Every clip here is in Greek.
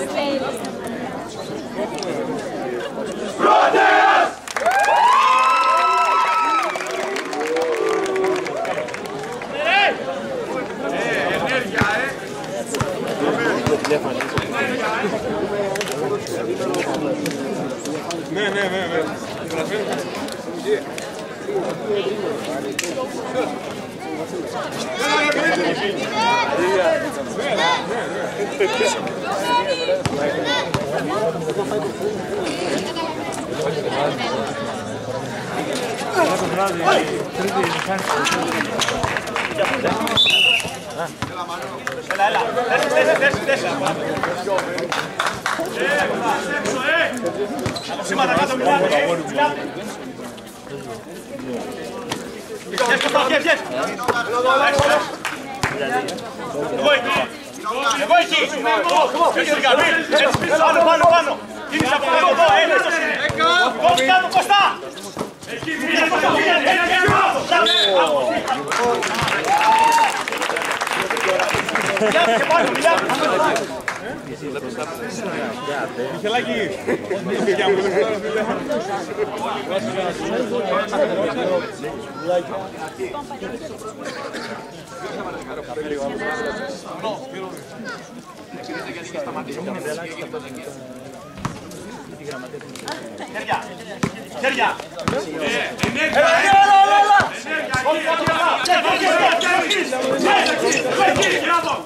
Espelho. Εγώ εκεί. Εγώ εκεί. Έτσι, Γαβρίλ. Έτσι, πίσω, πάνω, πάνω, πάνω. Κίνησε από κάτω εδώ, έλεστος είναι. Κόψε κάτω, Κωστά. Εκεί, πήγαινε, Κωστά, πήγαινε. Έτσι, μπράβο, μπράβο. Μιλάτε και πάνω, μιλάτε. Μιχελάκη, για μου Χέρια. Χέρια. Έλα, έλα, Bravo!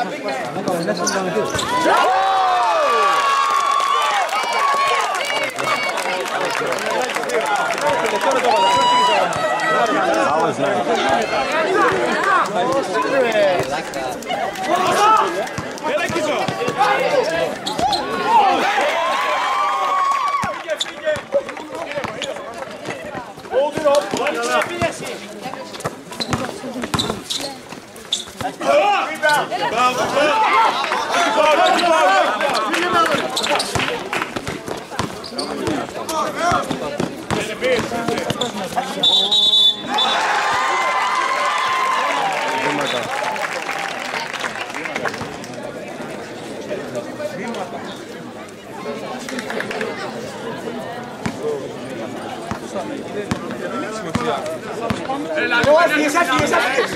That was nice. Hold it up, one shot, yes. Rebound. Rebound. Rebound. Ζω. Έφυγες, έφυγες, έφυγες.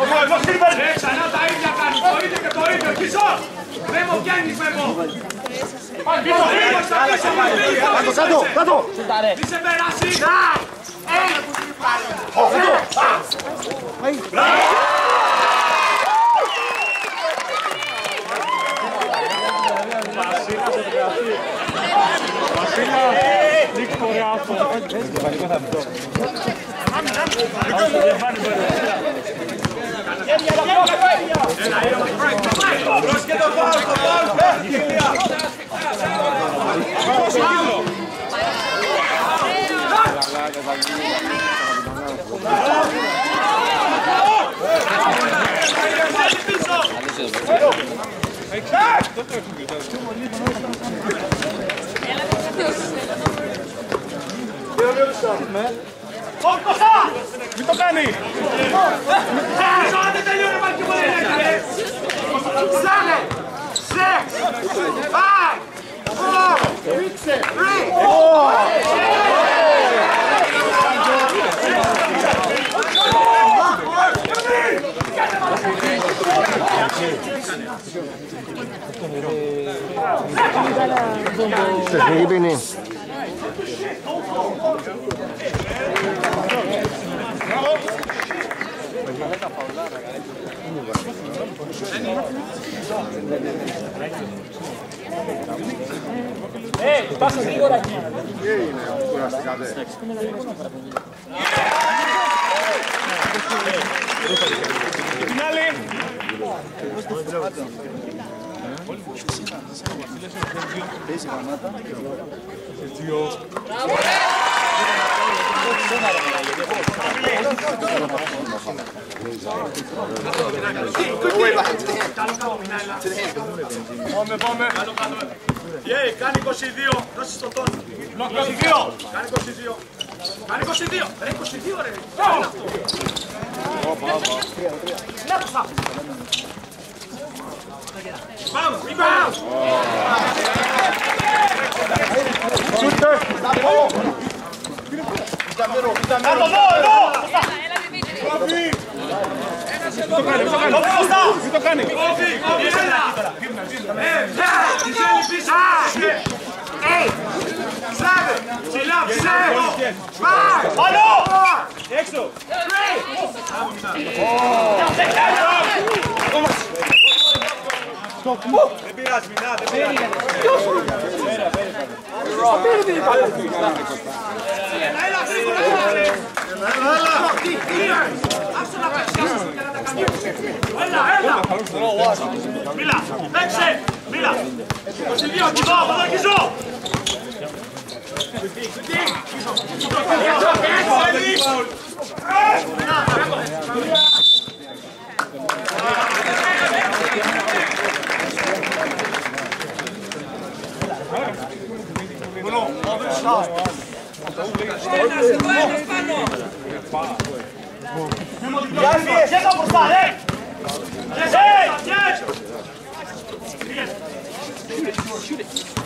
Ο Μωαγός Σίλβερ. Ξανά τα ίδια κάνει. Το ίδιο και το ίδιο. Πίσω. Δεν μου πιάνεις με εγώ. Πίσω, πίσω, Στα πίσω, πίσω. Κάτω, κάτω, κάτω. Μη σε περάσει. Ο Κωστά. Μην το κάνει. Πίσω, Αν δεν τελειώνει πάλι και μου λέει. Seven, six, five, four, three, Τεχνική ποινή. Την άλλη. Πάμε, πάμε. Γεια, κάνει 22. Δώσε στο τόνο. 22. Κάνει 22. Κάνει 22. Ρε, 22 ρε. Έλα. Ναι, μπροστά. Πάμε, μην πάμε. Κάτω εδώ, εδώ. Εδώ μπροστά. Τι το κάνει. Κόβει, κόβει, έλα. Ε, ναι, ψέλι πίσω. Ε, ψάρε, ψηλά, ψάρε. Πάει. Πάνω. Έξω. Δεν πειράζει, μηνά, δεν πειράζει. Έλα, γρήγορα, έλα. Τι, τι, άσε να παίξει, άσε να τα κάνει. Έλα, έλα. Μίλα, παίξε. Μίλα. 22, κιζώ, από εδώ κιζώ. Shoot it.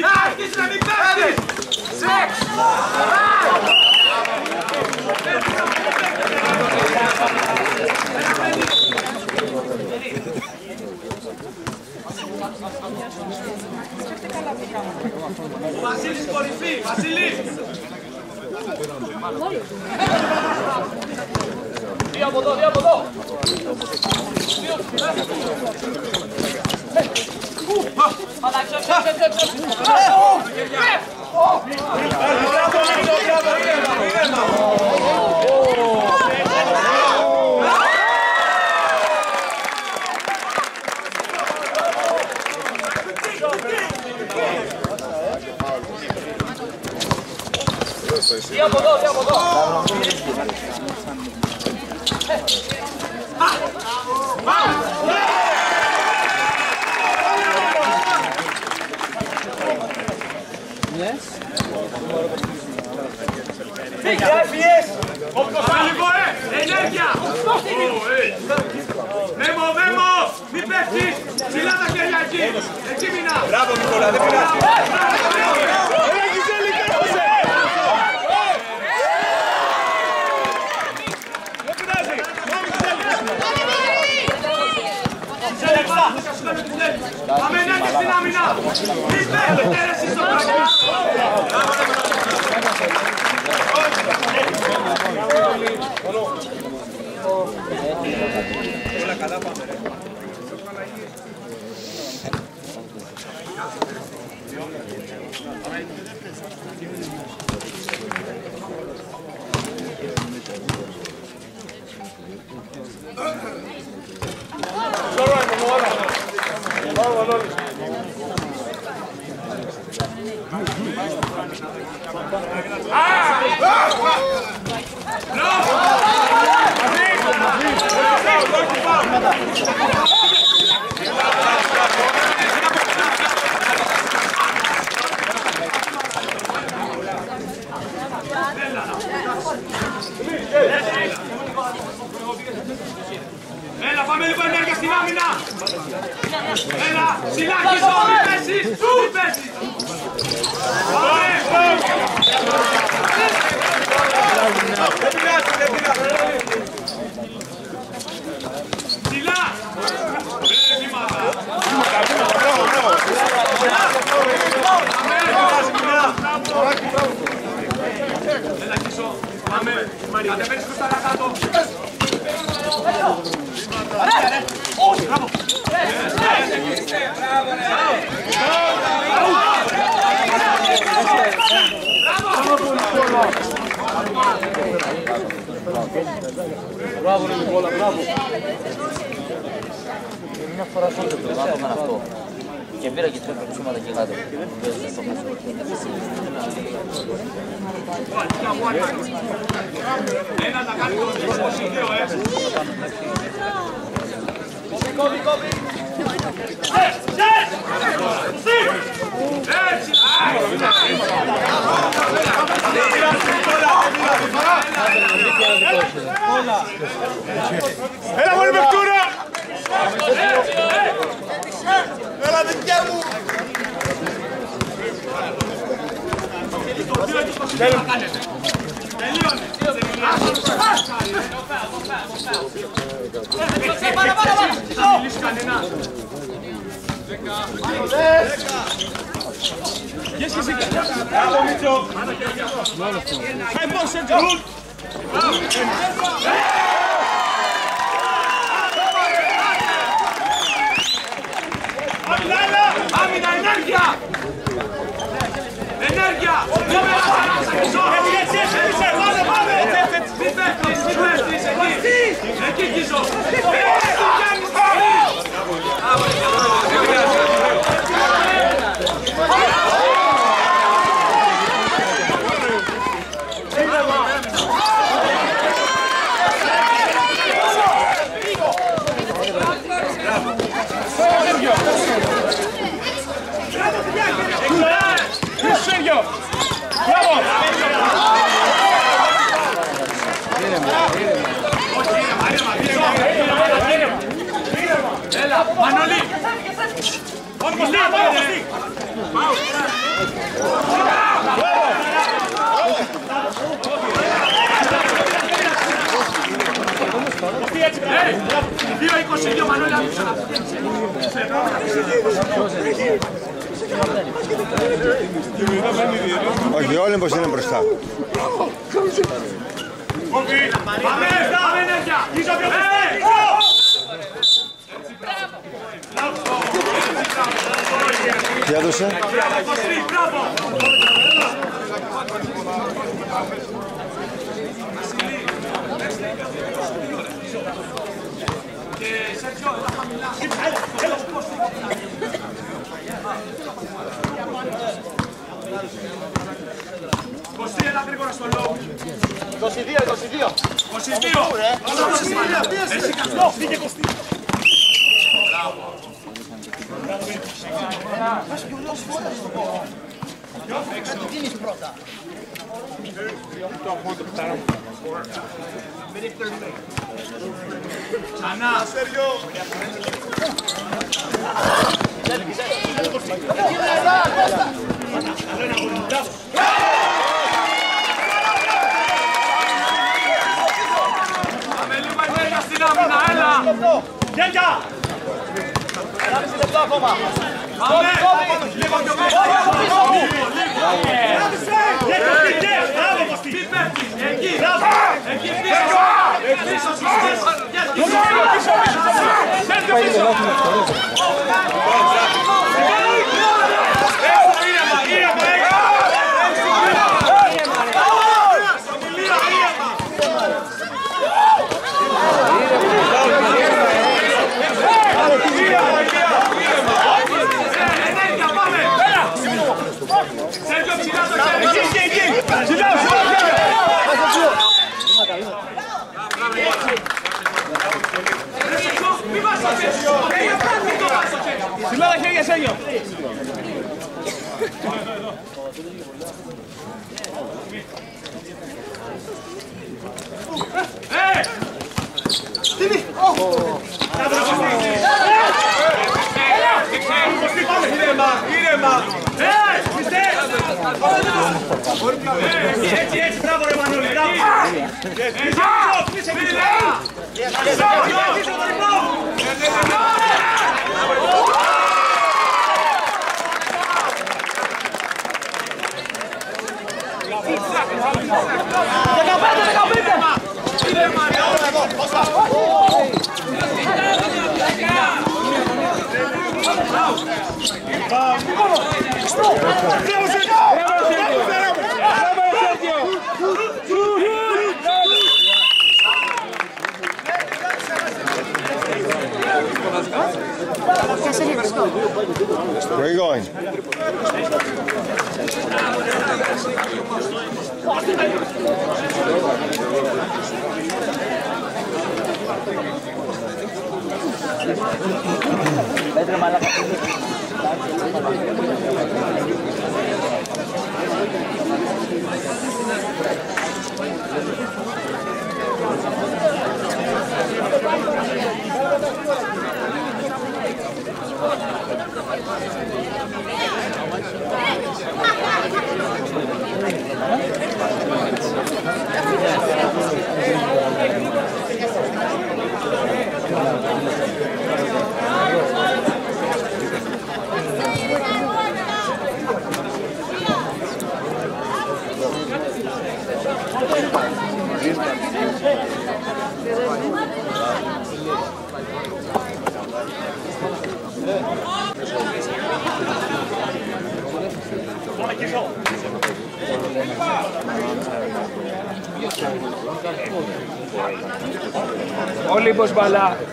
ρε. Ενέργεια. Χέρια! Εκεί πίσω, κόβει πίσω. Πίσω αριστερά. Αριστερά. Μην πέφτεις, ρε, μην πέφτεις. Σεξ. Ο Βασίλης κορυφή, Βασίλη. Δύο από εδώ, δύο από εδώ. Δύο Ah! Ah! Δύο από εδώ. Φύγε, έφυγες. Λίγο, ε, ενέργεια. Ω, ε. Μέμο, μέμο, μην πέφτεις. Ψηλά τα χέρια εκεί. Εκεί μείνα. Μπράβο, Νικόλα, δεν πειράζει. Έλα, Γυζέλη, κέρδισε. Δεν πειράζει. Πάμε, Γυζέλη. Πάμε ενέργεια στην άμυνα. Μην πέφτετε, ρε, εσείς στο πράγμα. Έλα, Όχι, όλοι πως είναι μπροστά. Πάμε, πάμε, ενέργεια! Πίσω, πιο Ε, πίσω! Τι έδωσε; Κωστή, μπράβο! Και Σέρτζιο, έλα χαμηλά. Κωστή, έλα γρήγορα στο low. 22, 22. 22. Εσύ καθώς. Πήγε Κωστή! Ξανά. Πάμε λίγο ενέργεια στην άμυνα, έλα. Γένια! Πάμε. Λίγο πιο μέσα. Λίγο, λίγο. Γε Κωστή, γε! Μπράβο Κωστή! Τι πέφτεις, εκεί. Vai, vai, vai, vai. Τα χέρια, Σέγιο! Ε, Κωστή, πάμε! Ήρεμα, ήρεμα! ε, Πιστέ! Έτσι, έτσι, έτσι, μπράβο ρε Μανώλη, μπράβο! Πίσω, πίσω, πίσω, πίσω! Πίσω, Bravo, Bravo, Bravo, تعالى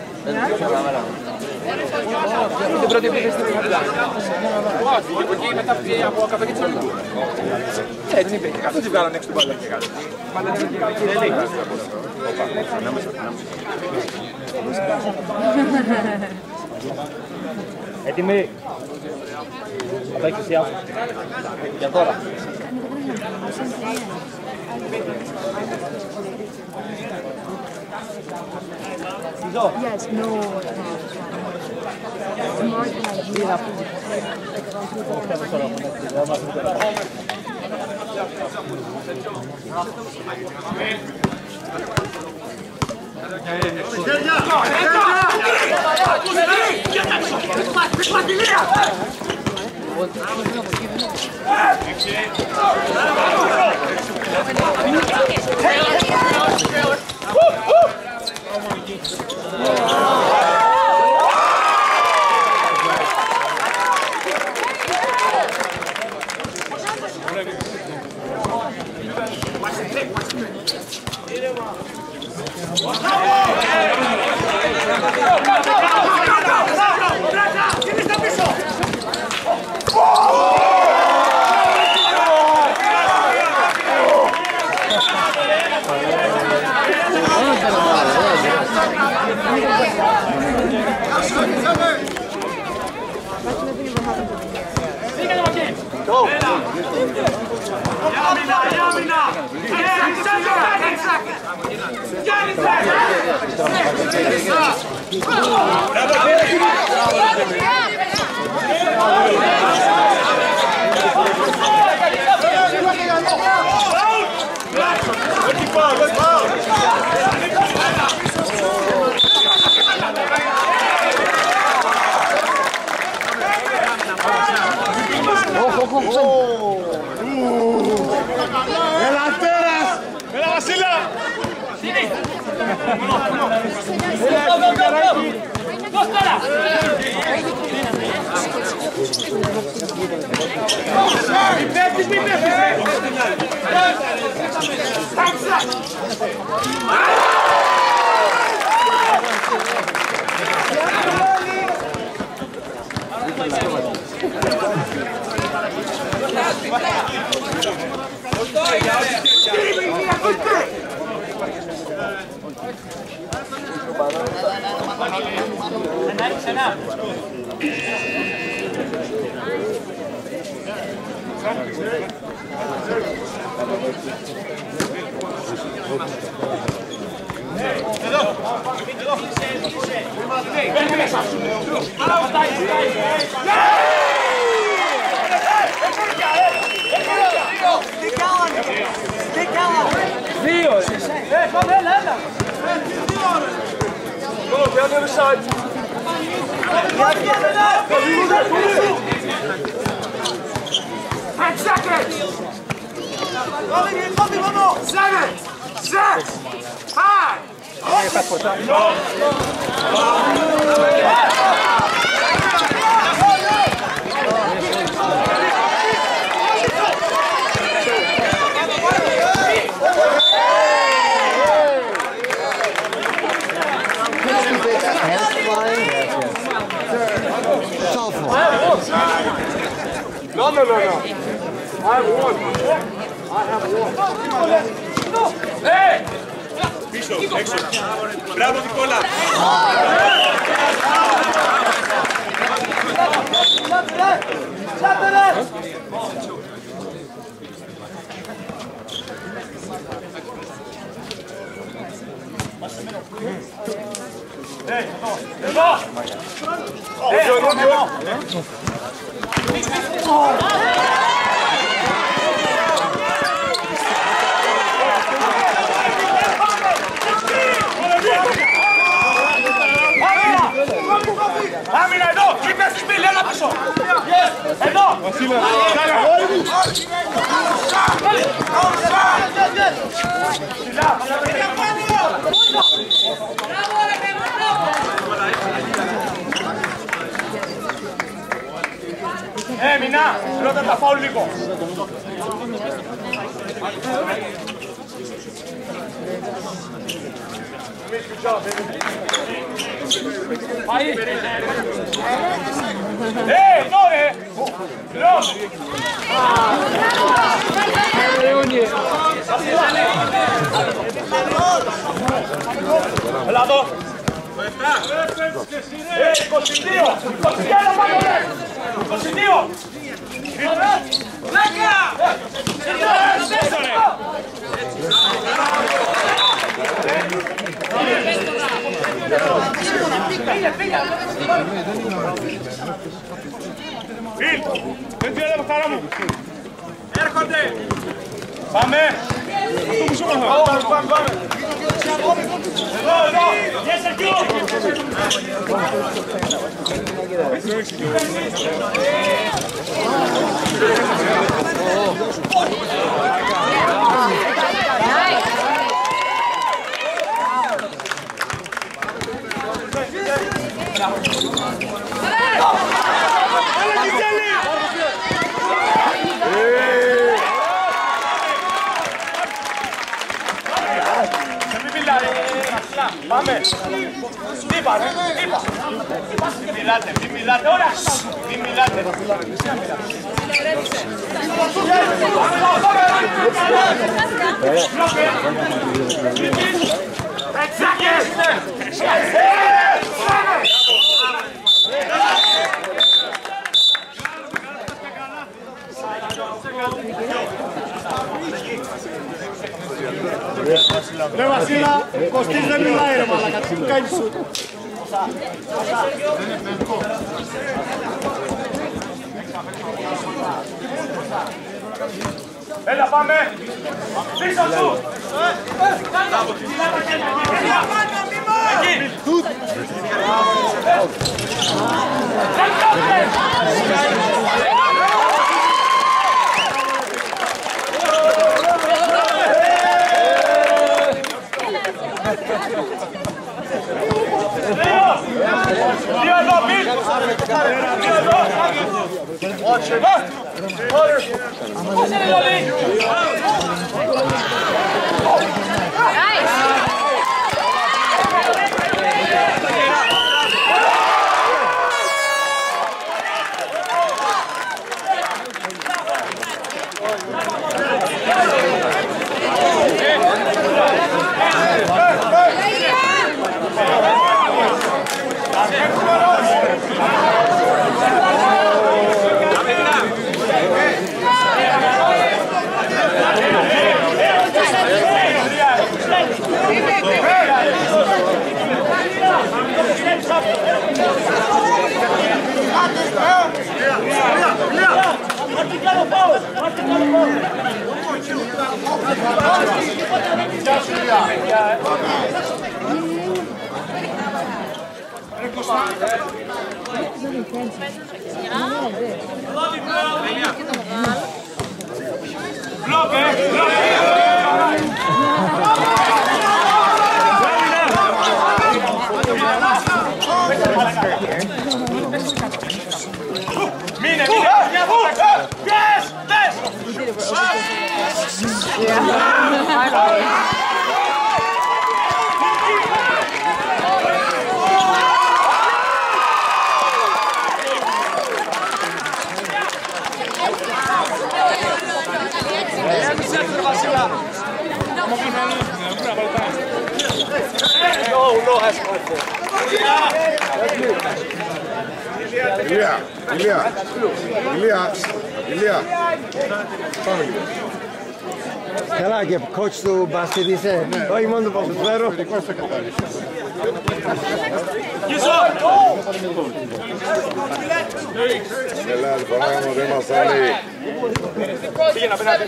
Bravo, Senap, senap. Kom op, jij hebt de site. Ja, ja, ja, ja. seconds. Seven, six, five. No, no, no, no. I have one. I have one. Πίσω, έξω. Μπράβο, Νικόλα. Εδώ! Εδώ, εδώ! Άμυνα εδώ! Keep it σπίλ, έλα πίσω! Yes! Εδώ! Ε, Μινά, ρώτα τα φάουλ λίγο. Aí! Ei, Nore! Não! Reuni! Lado! Ei, positivo! Positivo, Manuel! Positivo! Placa! Placa! Φιλ, δεν τι έλεγα χαρά μου. Έρχονται. Πάμε. Πάμε, πάμε, πάμε. Εδώ, εδώ. Yes, Sergio. Μην μιλάτε. Πάμε. Τι είπα, ρε, τι είπα. Μην μιλάτε, μην μιλάτε. Ωραία. Μην μιλάτε. Ρε Βασίλα, Κωστής δεν μιλάει ρε μαλακα, τι μου κάνεις σου. Έλα, πάμε. Πίσω σου. Εκεί. Olha! Olha! Blok, hè? Blok! Mine, Yes! Yes! Yeah. Oh no has conflict. Ηλία, Ilya, Ilya Ηλία, πάμε λίγο. Καλά και κότς του μπάσκετ είσαι, όχι μόνο του ποδοσφαίρου. Έλα, λοιπόν, δεν μας. Πήγαινε απέναντι.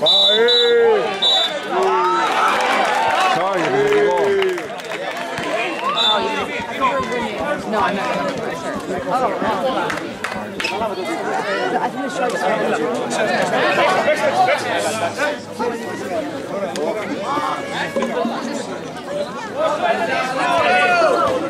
바이 자 그리고 No, I'm not going to do it. Sure. Oh, I think it's short. Oh,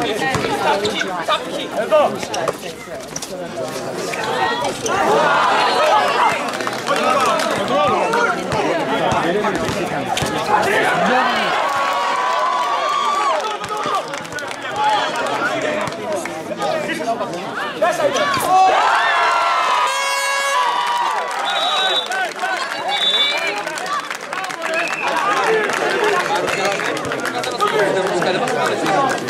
Tapki, tapki! Edo! Yes, I do. Oh! Gracias.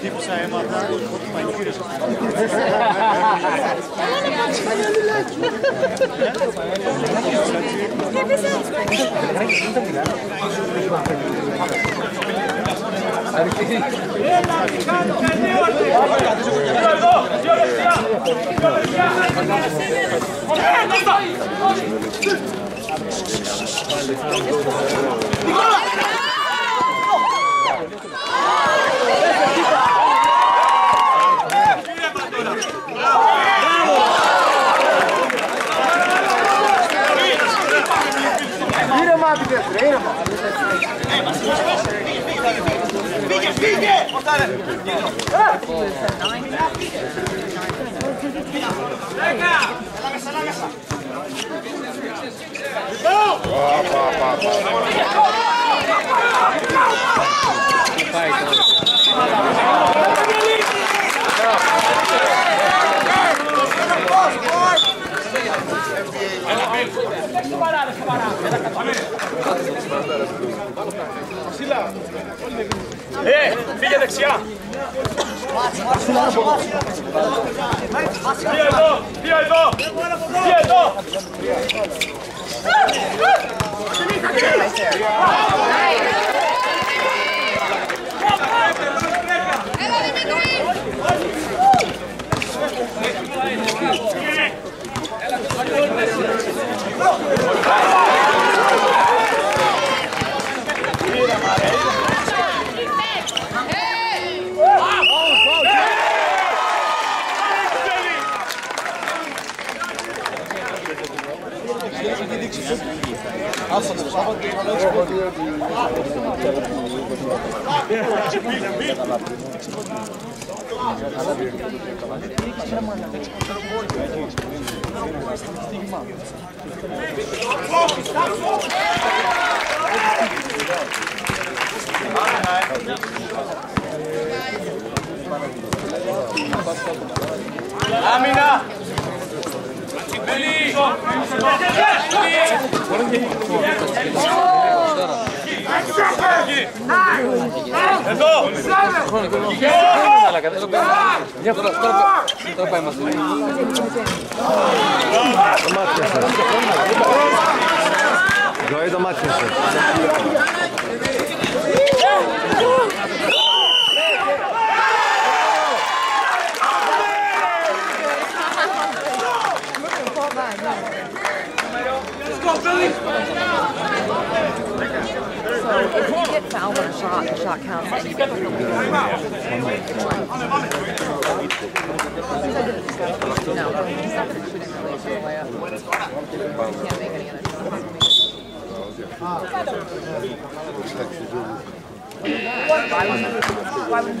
Χτύπησα αίματα, ότι πανηγύρες. Νικόλα! pedreira, mano. Fique, fique! Venga! Então! Pá, pá, pá, pá. Ε, πήγε δεξιά. Δύο εδώ, δύο εδώ, δύο εδώ. Δύο εδώ. Yeah. 乾杯ます。Shot, the shot counts. No, he's not going to shoot it really for a layup. He can't make any other Why wouldn't why wouldn't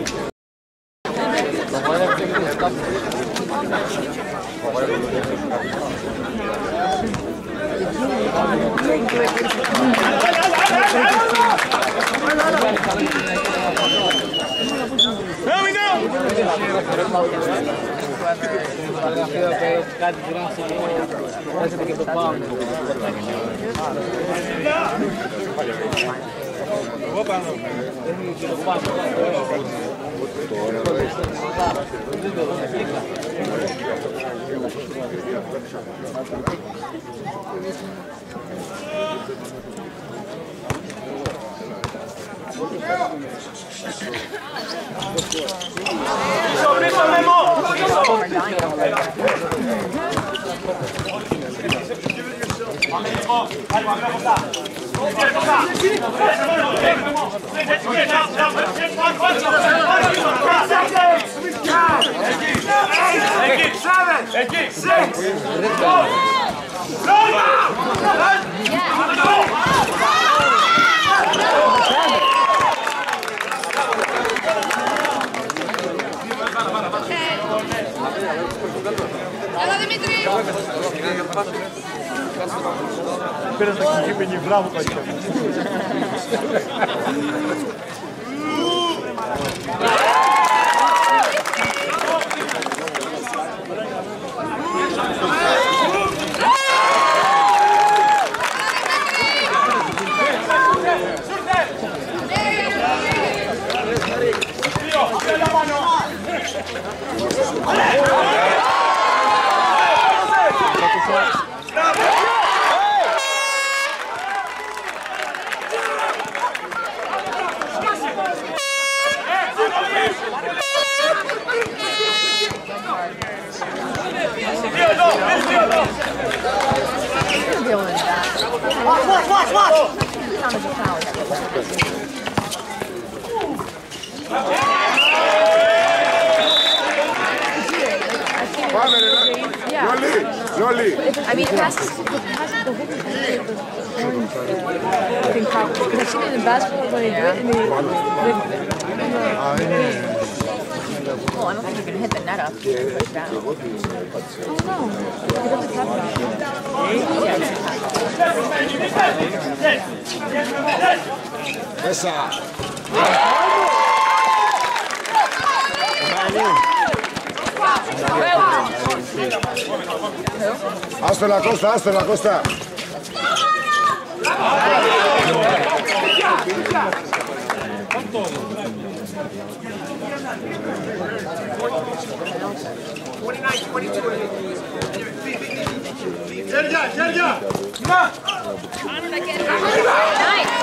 Vamos, vamos, vamos. Μέμο! Εκεί, εκεί! Πήρε τα κυνηγή μπράβο κορίτσια. Δύο εδώ, πες δύο εδώ! You're doing that. Watch, watch, watch! Sound of the power. Yeah. No lead. I mean, it passes, the whole I think I've seen it in basketball when they do it. Well, I don't think you can hit the net up. Oh, no. It doesn't happen. Yes, sir. Hazte la costa, hazte la costa. Sergio, Sergio, ¡Nice!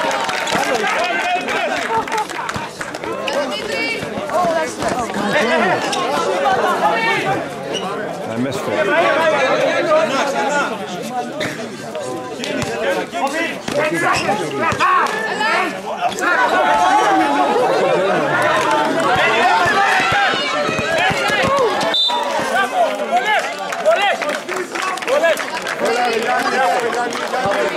Oh, I missed it. Olha, olha, olha.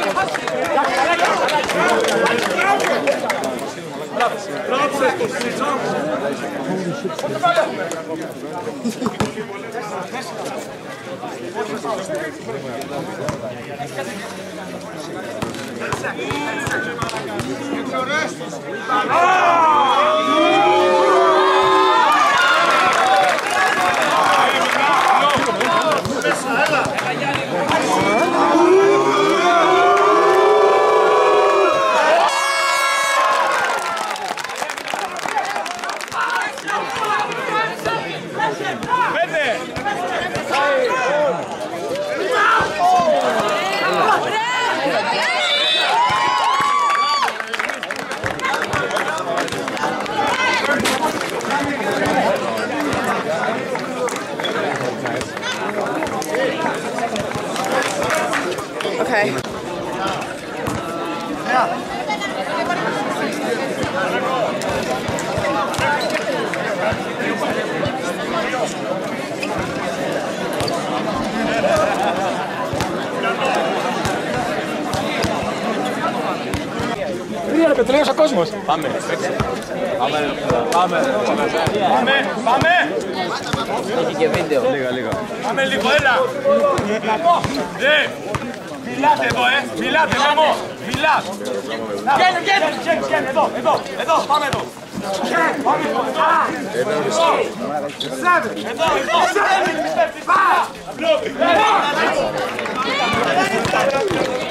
Oh! Τρία λεπτά, τελείωσε ο κόσμος. Πάμε. Πάμε. Πάμε, πάμε! Έχει και βίντεο. Πάμε λίγο, έλα! Ναι! Μιλάτε εδώ, ε! Μιλάτε, μάμο! Μιλάς! Βγαίνει, βγαίνει! Βγαίνει, βγαίνει, εδώ, εδώ, εδώ, πάμε εδώ! Πάμε εδώ, εδώ! Εδώ, εδώ!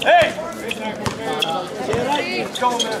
Hey! Get right, go, man.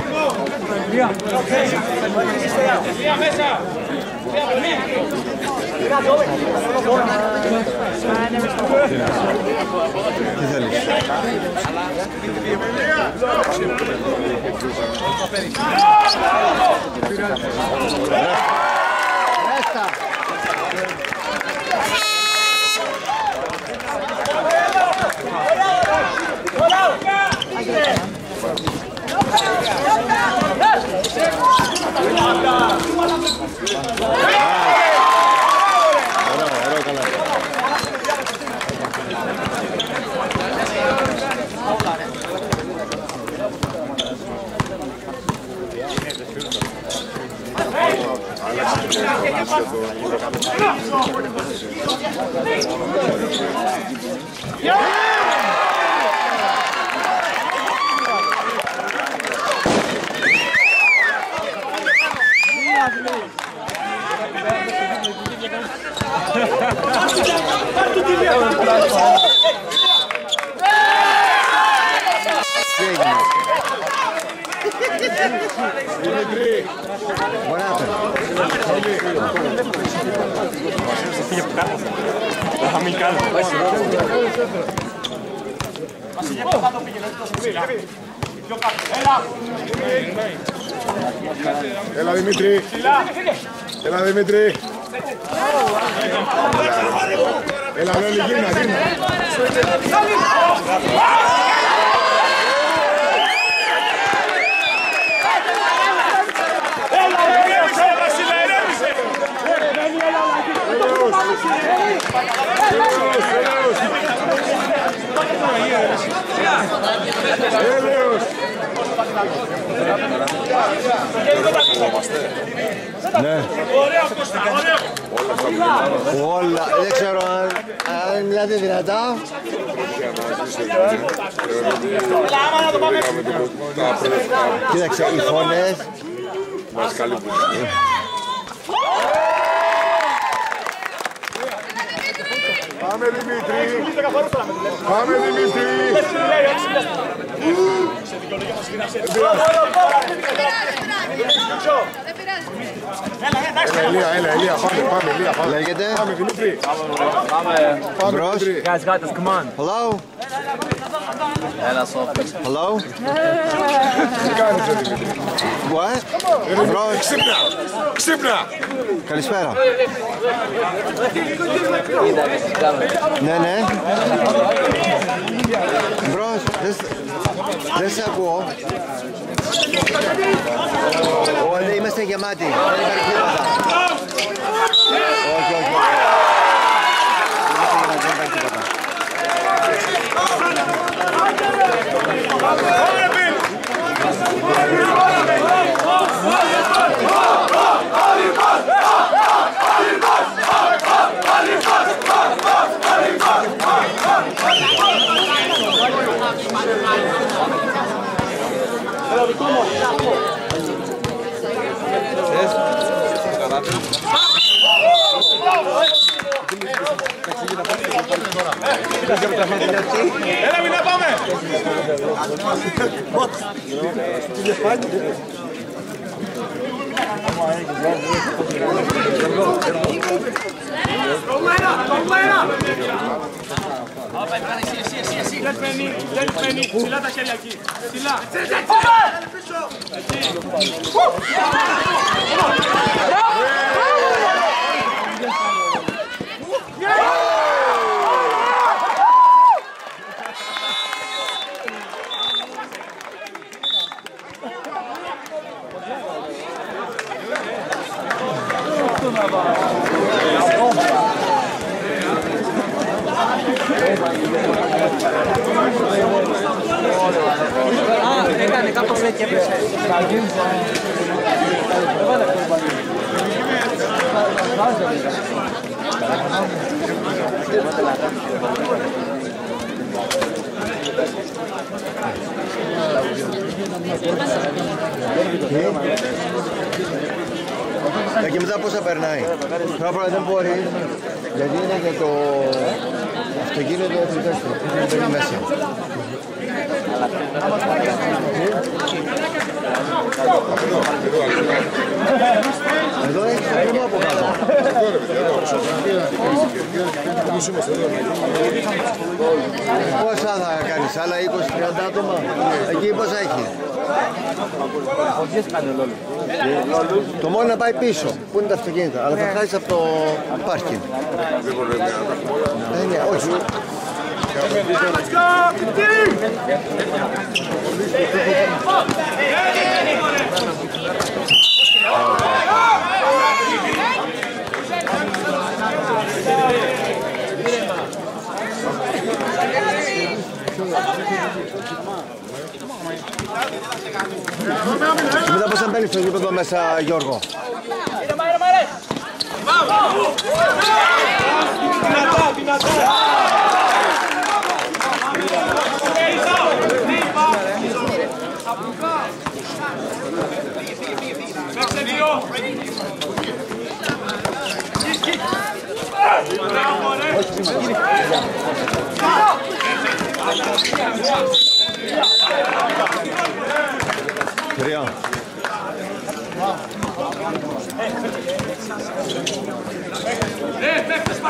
Resta! Resta! Yeah! Τι θέλεις. Ωραίο, ωραίο, καλά. Τι έγινε. What happened? Έλα Δημήτρη. Έλα Δημήτρη. Έλα Λέλη, γύρνα, γύρνα. Ηρέμησε, Βασίλα, ηρέμησε. Έλεος. Ναι. Ωραίο, Κώστα, ωραίο. Όλα. Δεν ξέρω αν, αν μιλάτε δυνατά. Κοίταξε, οι φωνές Μας καλύπτουν. Πάμε Δημήτρη. Πάμε Δημήτρη. Έλα Ελία, έλα Ελία, πάμε, πάμε Ελία, πάμε. λέγεται; Πάμε Δημήτρη. Πάμε Μπρος. Δημήτρη. Guys, got this, come on. Hello? Έλα Σόφη. Hello? Τι κάνεις ρε Δημήτρη; What? Μπρος. Ξύπνα, ξύπνα. Καλησπέρα. Κοίταξε στην κάμερα. Ναι, ναι. Μπρος, δεν σ- δεν σε ακούω. Ω, ναι, είμαστε γεμάτοι. Δεν υπάρχει τίποτα. Όχι, όχι. όχι. Είμαστε γεμάτοι, δεν υπάρχει τίποτα. Έλα, μην πάμε. Δεν φαίνει, δεν φαίνει. Ψηλά τα χέρια εκεί. Ψηλά. Ah, ik neka posledně píše. Και μετά πόσα περνάει; Πρώτα απ' όλα δεν μπορεί, γιατί είναι και το αυτοκίνητο εθνικό του. Είναι μέσα. Εδώ έχεις το κλίμα από κάτω. Πόσα θα κάνεις, άλλα 20-30 άτομα, εκεί πόσα έχει; Το μόνο να πάει πίσω, που είναι τα αυτοκίνητα, αλλά θα χάσει από το πάρκινγκ. Ε, ναι, όχι. Και μετά πώς θα μπαίνει στο γήπεδο μέσα, Γιώργο. Παίξε δύο.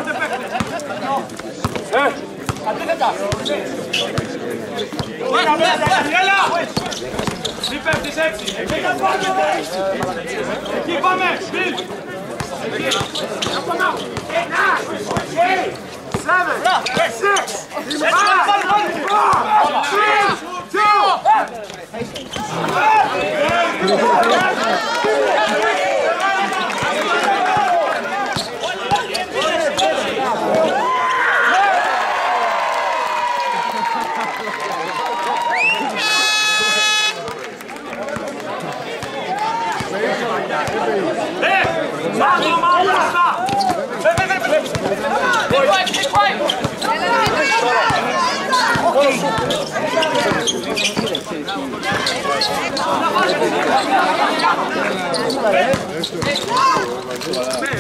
Ε, παίχτες, πάτε παίχτες. Έλα, έλα! Μη πέφτεις έτσι. Εκεί πάμε, Μπιλ. Έτσι, πάλι, πάλι,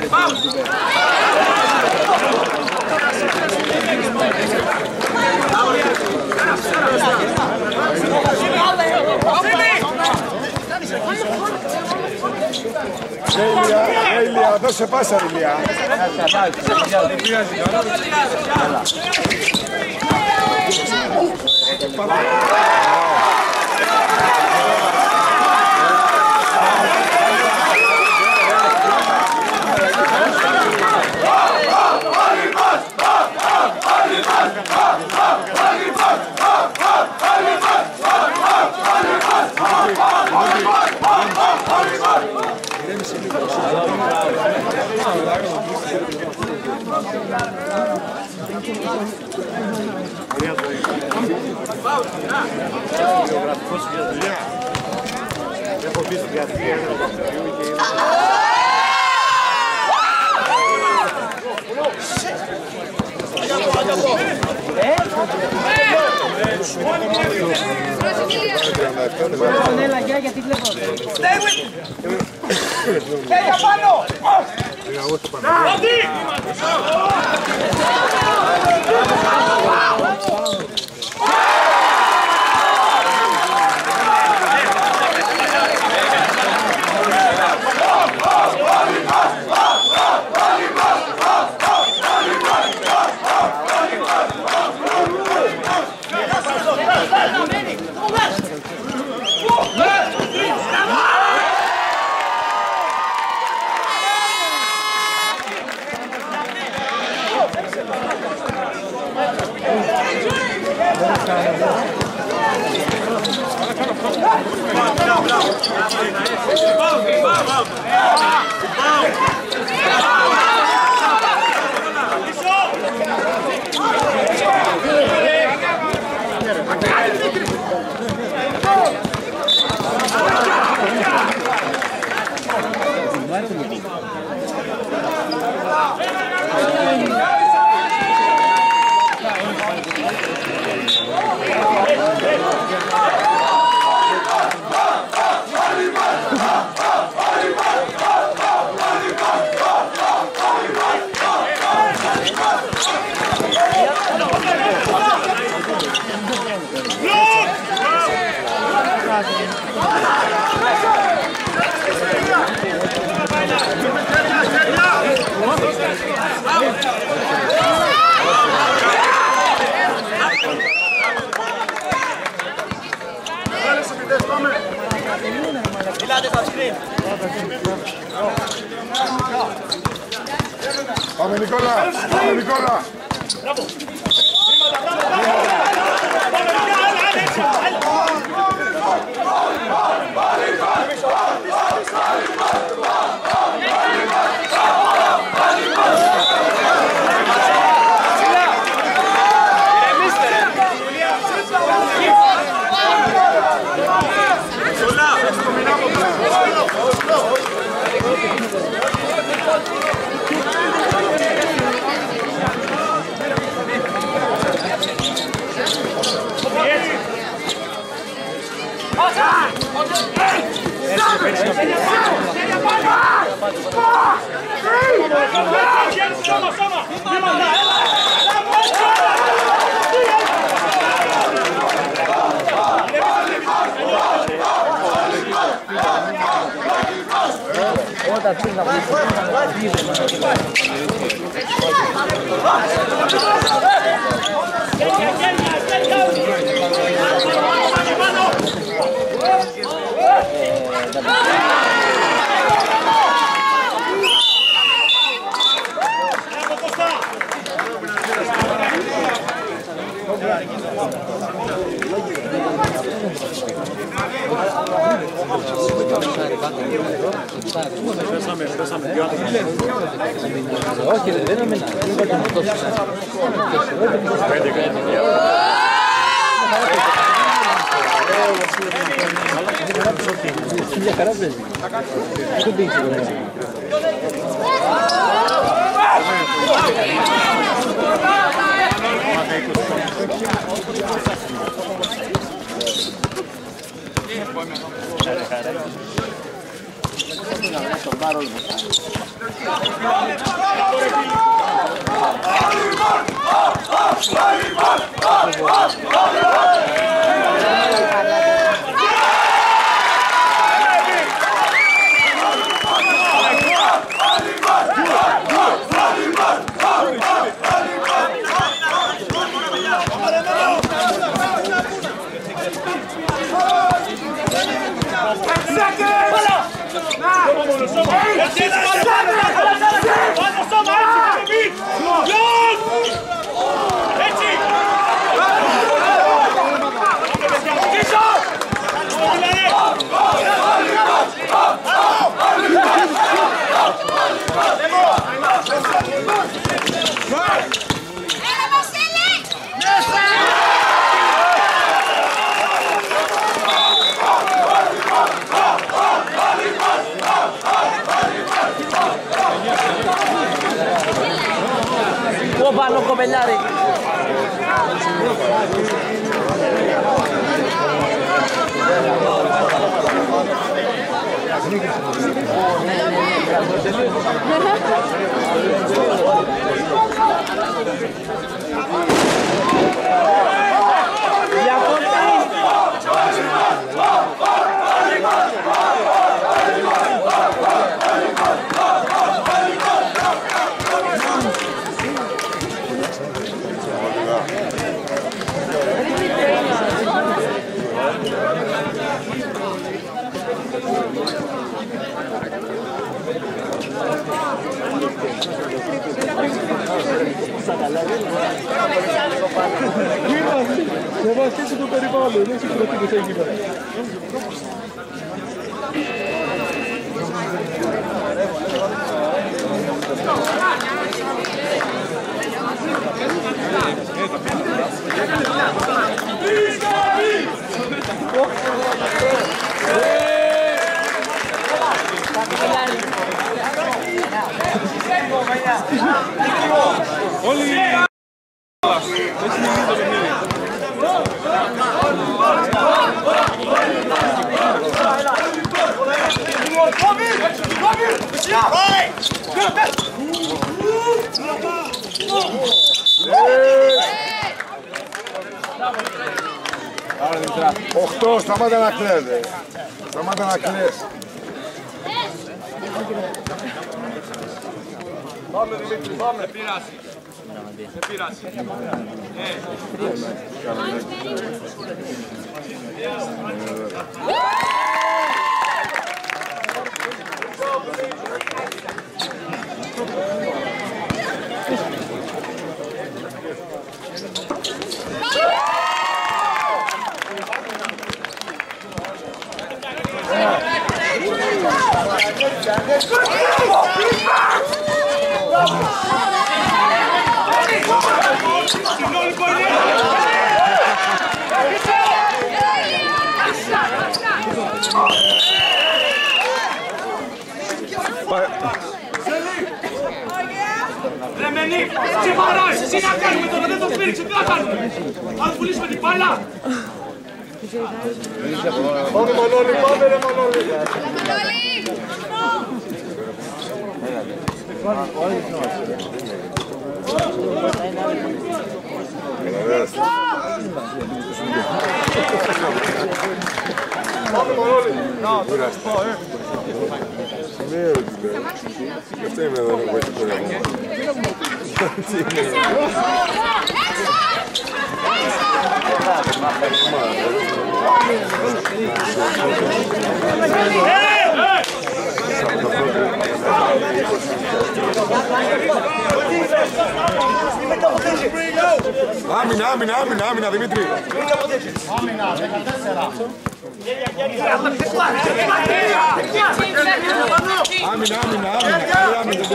Vamos! Ηλία, Ηλία, δώσε πάσα, Shit! Ηλία. Πάμε should be. Era você, né? Leite! Saludos para los comelares. Έτσι! Πίσω! Ω πάνω κοπελιάρι. Σεβαστείτε το περιβάλλον, δεν συγκροτείτε εκεί πέρα. Οχτώ, σταμάτα να κλαις. ρε. Σταμάτα να Nome do livro, nome. É Pirassi. É Pirassi. É. Yeah. Τι βαράς, εσύ να κάνουμε τώρα, δεν το πήριξε, τι να κάνουμε. Αν πουλήσουμε την μπάλα. Πάμε Μανώλη, πάμε ρε Μανώλη. No, to jest po, Nie, nie chcemy na nowe Hey! Hey! Άμυνα, άμυνα, άμυνα, άμυνα, Δημήτρη. Άμυνα, άμυνα, άμυνα, καλή άμυνα.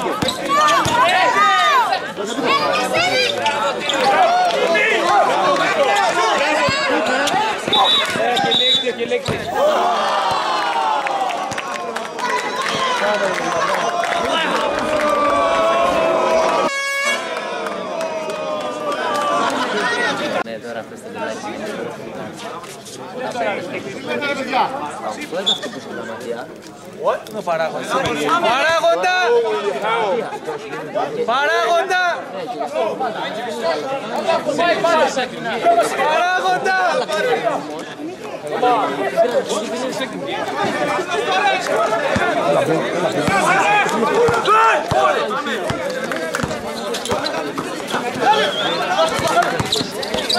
Αυτό στην Ελλάδα. Αυτό είναι αυτό που στην Αματία. Παράγοντα! Παράγοντα! Παράγοντα!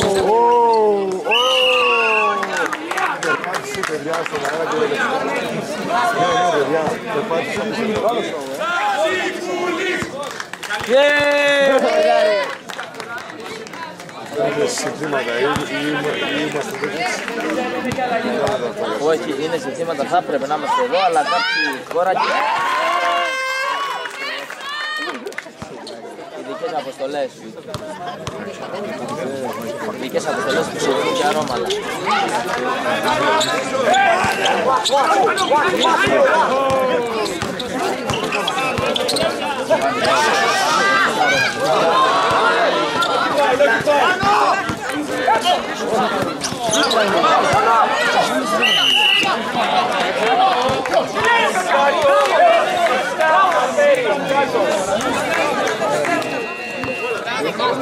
Oh, oh! Στον αέρα και δεν Ναι, ναι, παιδιά, περπάτησε. Είναι συνθήματα ή ή- ή είμαστε τέτοιοι. Όχι, είναι ζητήματα, θα έπρεπε να είμαστε εδώ, αλλά κάποιοι χώρα και... αποστολές. Ειδικές αποστολές που ξερούν και αρώματα. Ciao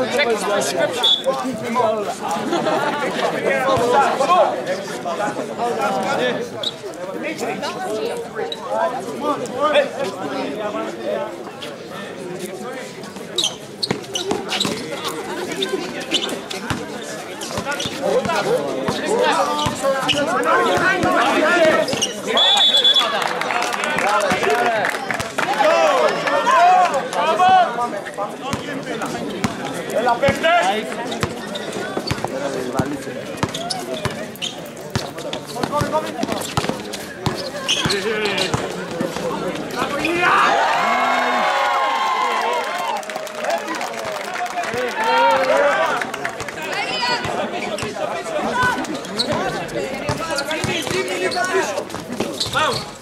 Vamos!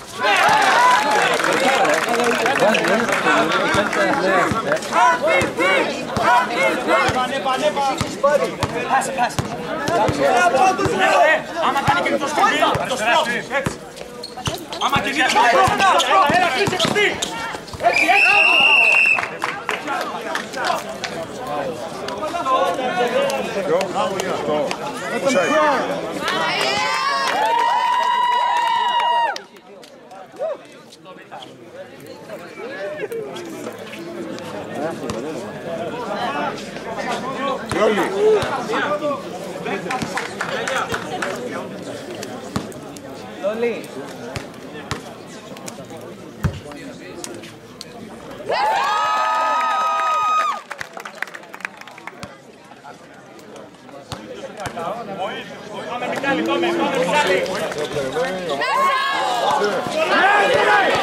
Έλα παίχτες! Άμα κάνει και το σκοπί, το στρώσει, έτσι. Άμα κινείται το πρόβλημα, έλα, κλείσε το τι. Έτσι, έτσι. Ποιο? Αυτό. Λόλι. Πάμε Μιχάλη, πάμε, πάμε Μιχάλη. Μέσα! Μέσα!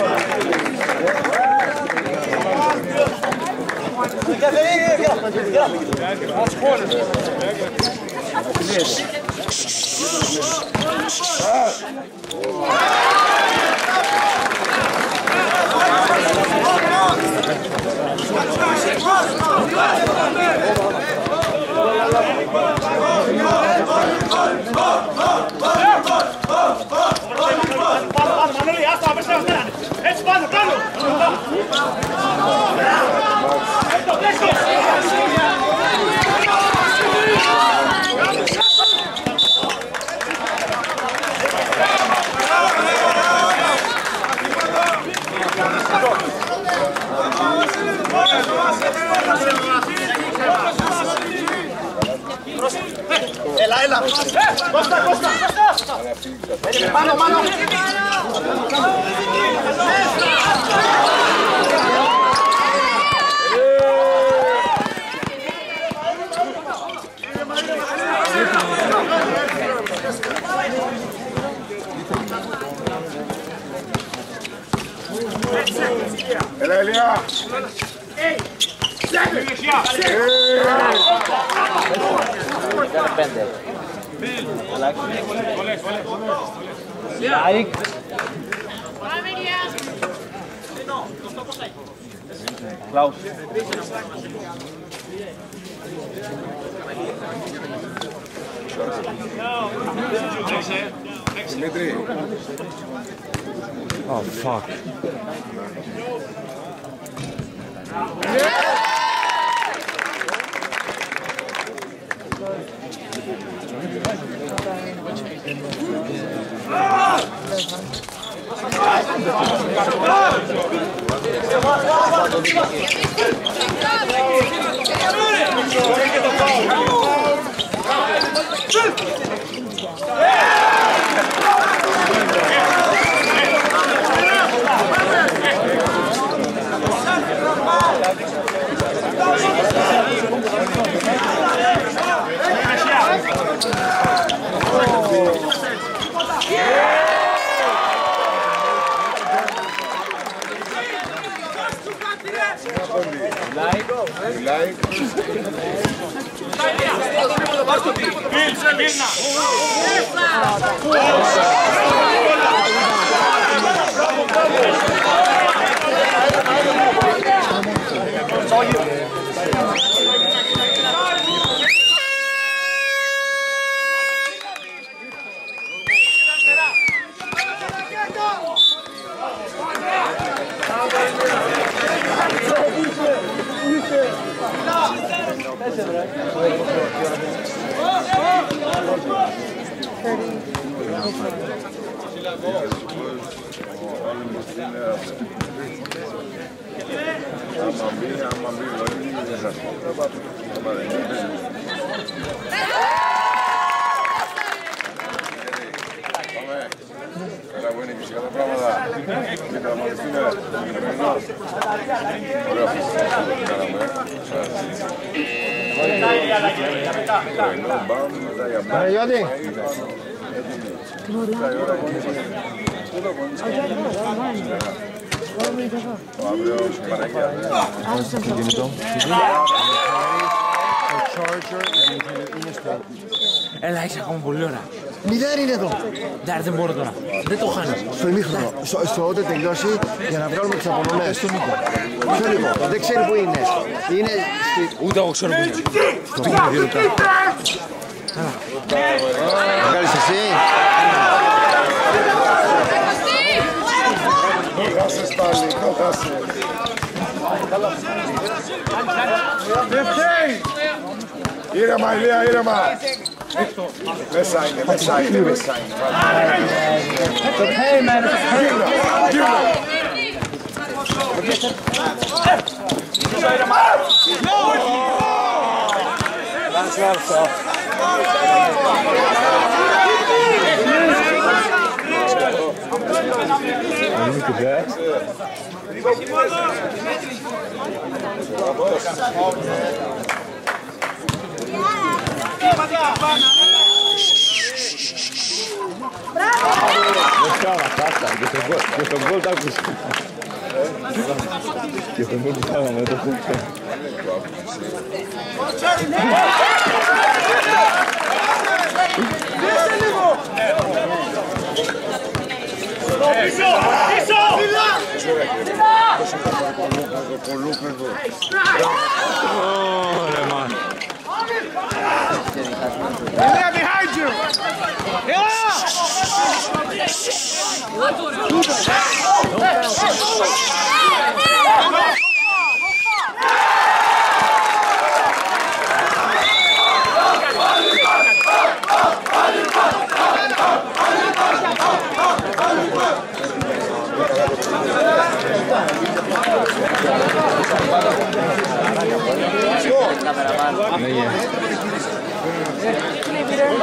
Gracias. Hvala Έλα, έλα. Ε, Κώστα, Κώστα, Κώστα. Πάνω, Elia. Depende. Klaus. Dimitri. Oh, fuck. Yeah! Birna! Στο, στο όταν τελειώσει για να βγάλουμε τις απονομές. Στον Νίκο. Στον Νίκο. Δεν ξέρει που είναι. Είναι στη... Ούτε εγώ ξέρω που είναι. Στο πήγαινε δύο λεπτά. Θα βγάλεις εσύ. Το χάσες πάλι, το χάσες. Ήρεμα, Ηλία, ήρεμα. Messijnen, zijn Messijnen. Hey man, Goed hè? Bravo! tata, gdje god stavljam, Pisao! Ele é behind you! Yeah!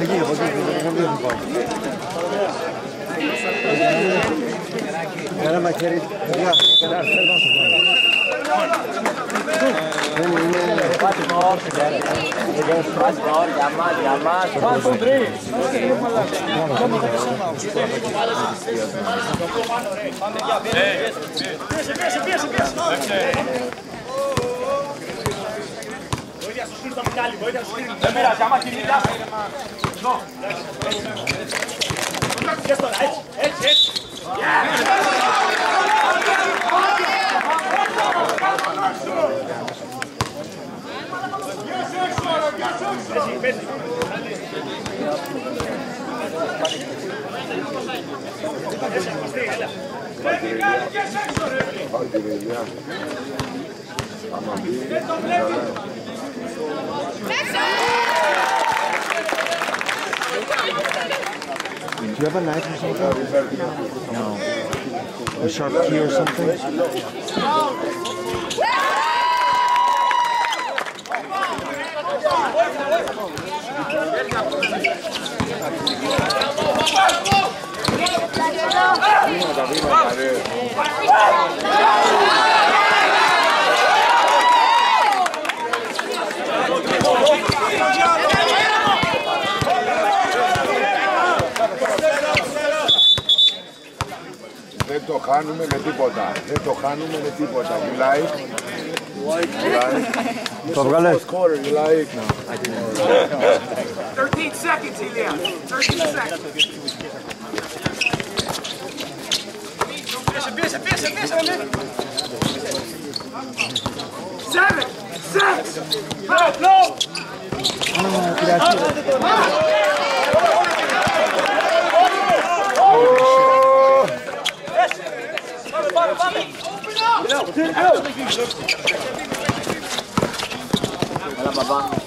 εκεί, από εκεί θα πάω. Ένα μαχαίρι, παιδιά, δεν είναι... Πίεσε, πίεσε, πίεσε, πίεσε. Βοήθεια στο σκρίνο το Μιχάλη, βοήθεια στο σκρίνο. Δεν πειράζει, άμα κινείται, άσε. Νο. Πιες τώρα, έτσι, έτσι, έτσι. Do you have a knife or something? No. A sharp key or something? Δεν το χάνουμε με τίποτα. Δεν το χάνουμε με τίποτα. You like, you like. Missed quarter, you like. No, I didn't. 13 seconds, Ilya. 13 seconds. Bishop, bishop, bishop, Seven, six, five, no. Oh, Νο, νο.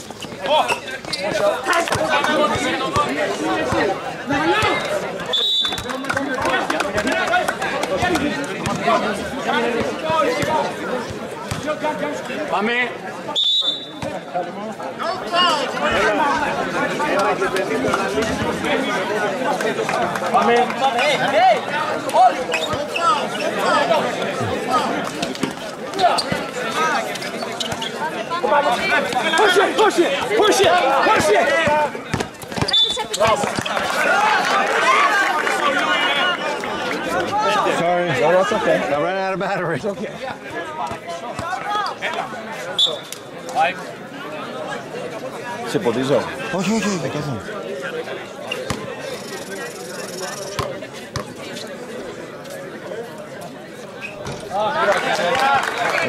Push it, push it, push it, push it. Sorry. No, that's okay. I ran out of battery. It's okay. Se podízo. Oye, oye, ¿qué hacen?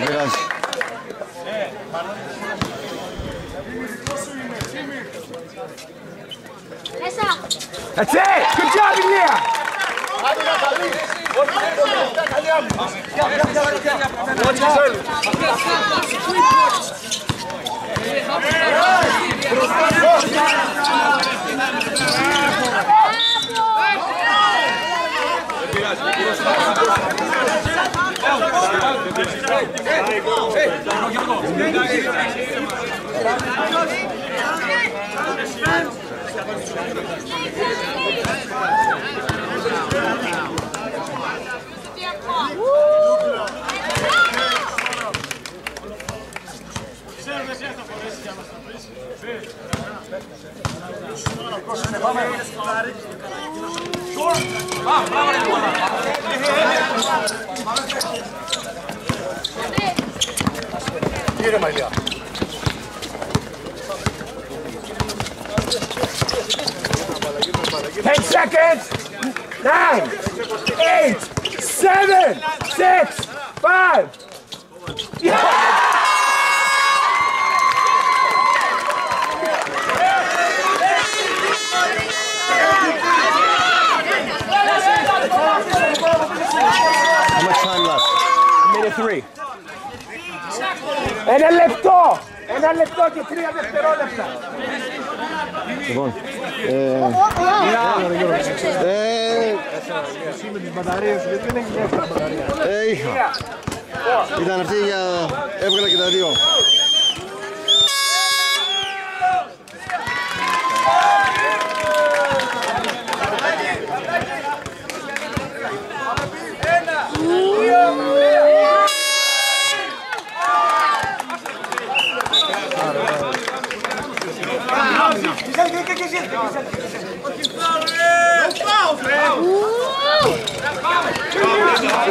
Gracias. That's it! Good job, Woo! Ilya! Ten seconds! Nine, eight, seven, six, five. How three. Ένα λεπτό! Ένα λεπτό και τρία δευτερόλεπτα. Λοιπόν. Ε, ε, ε, είχα. Ήταν αυτή για... Έβγαλα και τα δύο.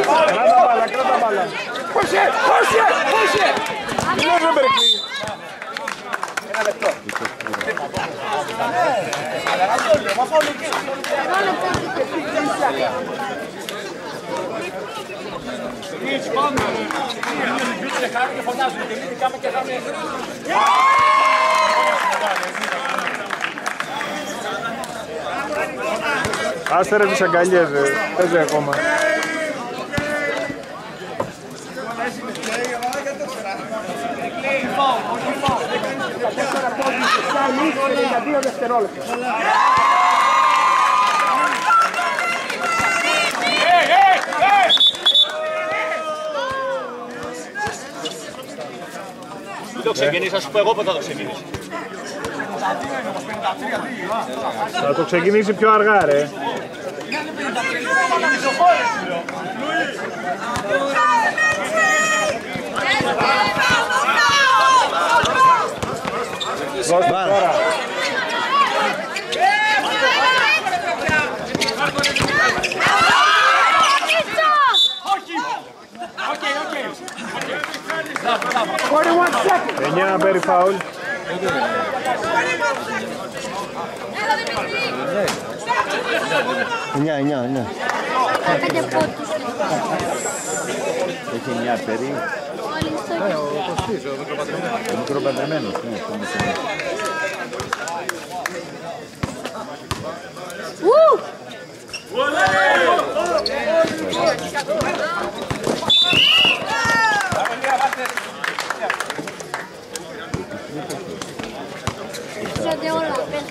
Κράτα μπάλα, κράτα μπάλα. Push it, push it, push it. Λίγο περικλεί. Ένα λεπτό. Άστε ρε τις αγκαλιές, ρε. Παίζει ακόμα. για δύο δευτερόλεπτα. Μην το ξεκινήσεις, θα σου πω εγώ πότε θα το ξεκινήσεις. Θα το ξεκινήσει πιο αργά, ρε. Bora. Forty-one seconds. Peña, very foul. Forty-one seconds. Εννιά, εννιά, εννιά. Έχει εννιά περί. Ο μικροπαντρεμένος, ναι. το μεσημέρι.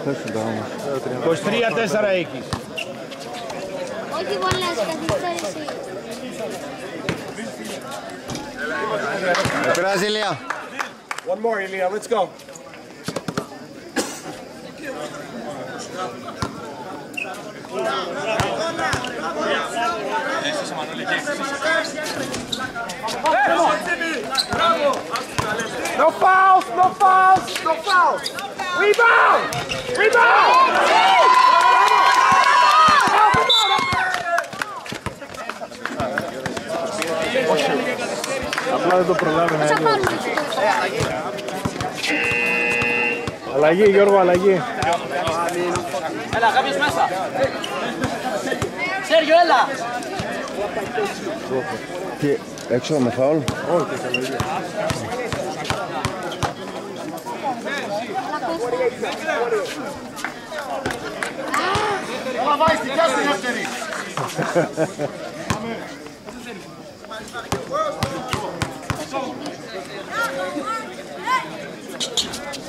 Πες του τα όμως. 23-4 έχεις. Όχι πολλές καθυστέρηση. Δεν πειράζει, Ηλία. One more, Ilya. Let's go. No fouls, no fouls, no fouls. Rebound! Rebound! Απλά δεν το προλάβαινα. Πόσα πάρουν τους Αλλαγή, Γιώργο, αλλαγή. Έλα, κάποιος μέσα. Σέργιο, έλα. Τι, έξω με φάουλ.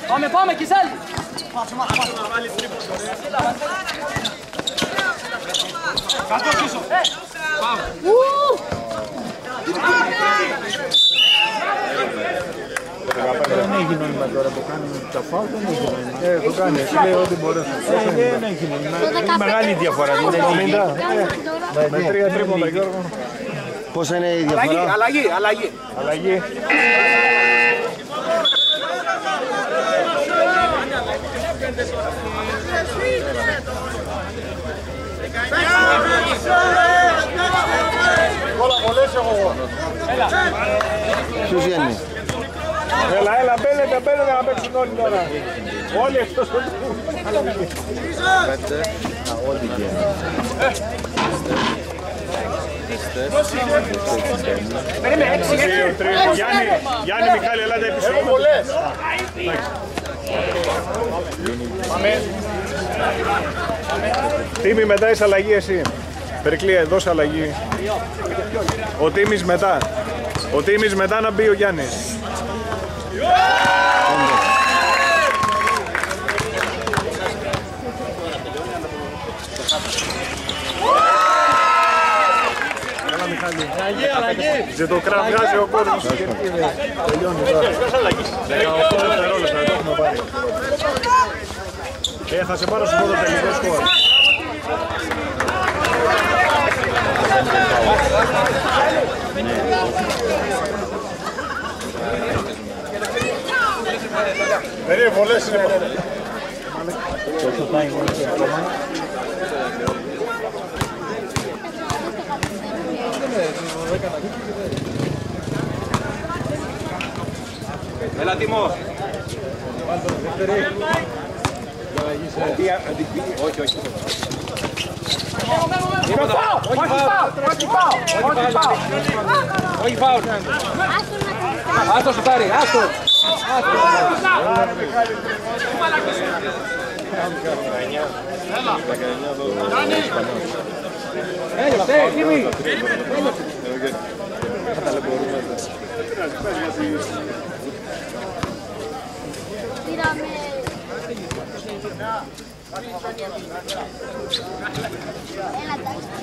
Πάμε, πάμε, Κιζέλ. Δεν Έχει νόημα τώρα που κάνουν τα φάουλ, δεν έχει νόημα. Ε, το κάνει, εσύ λέει ό,τι μπορείς. Ε, δεν έχει νόημα. Είναι μεγάλη διαφορά, δεν είναι 70. Με τρία τρίποτα, Γιώργο. Πόσα είναι η Αλλαγή, διαφορά. αλλαγή, αλλαγή. Αλλαγή. Ποιος βγαίνει; Έλα, έλα, μπαίνετε, μπαίνετε να παίξουν όλοι τώρα. Όλοι εκτός του. Περίμενε, έξι, έξι. Δύο, τρεις. Γιάννη, Γιάννη, Μιχάλη, ελάτε πίσω. Πάμε. Τίμη μετά είσαι αλλαγή εσύ. Περικλία, δώσε αλλαγή. Ο Τίμης μετά. Ο Τίμης μετά να μπει ο Γιάννης. Έλα Μιχάλη. Ζητώ κραυγάζει ο κόσμος. Τελειώνει τώρα. 18 δευτερόλεπτα, το έχουμε πάρει. Ε, θα σε πάρω στο πρώτο τελικό σκορ. Δεν είναι πολλές, είναι πολλές. Έλα, Τιμό. Όχι, όχι. Τίποτα. Όχι φάουλ. Όχι φάουλ. Όχι φάουλ. Όχι φάουλ. Άστο σουτάρι, άστο. Έλα, ε, Τίμη. Πήραμε... 哎，来等。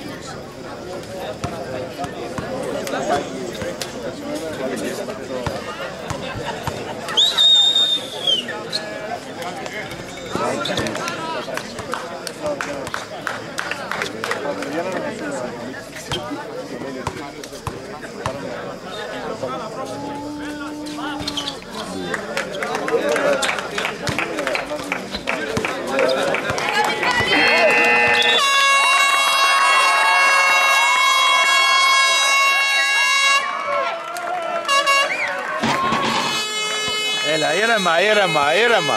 Ήρεμα, ήρεμα, ήρεμα.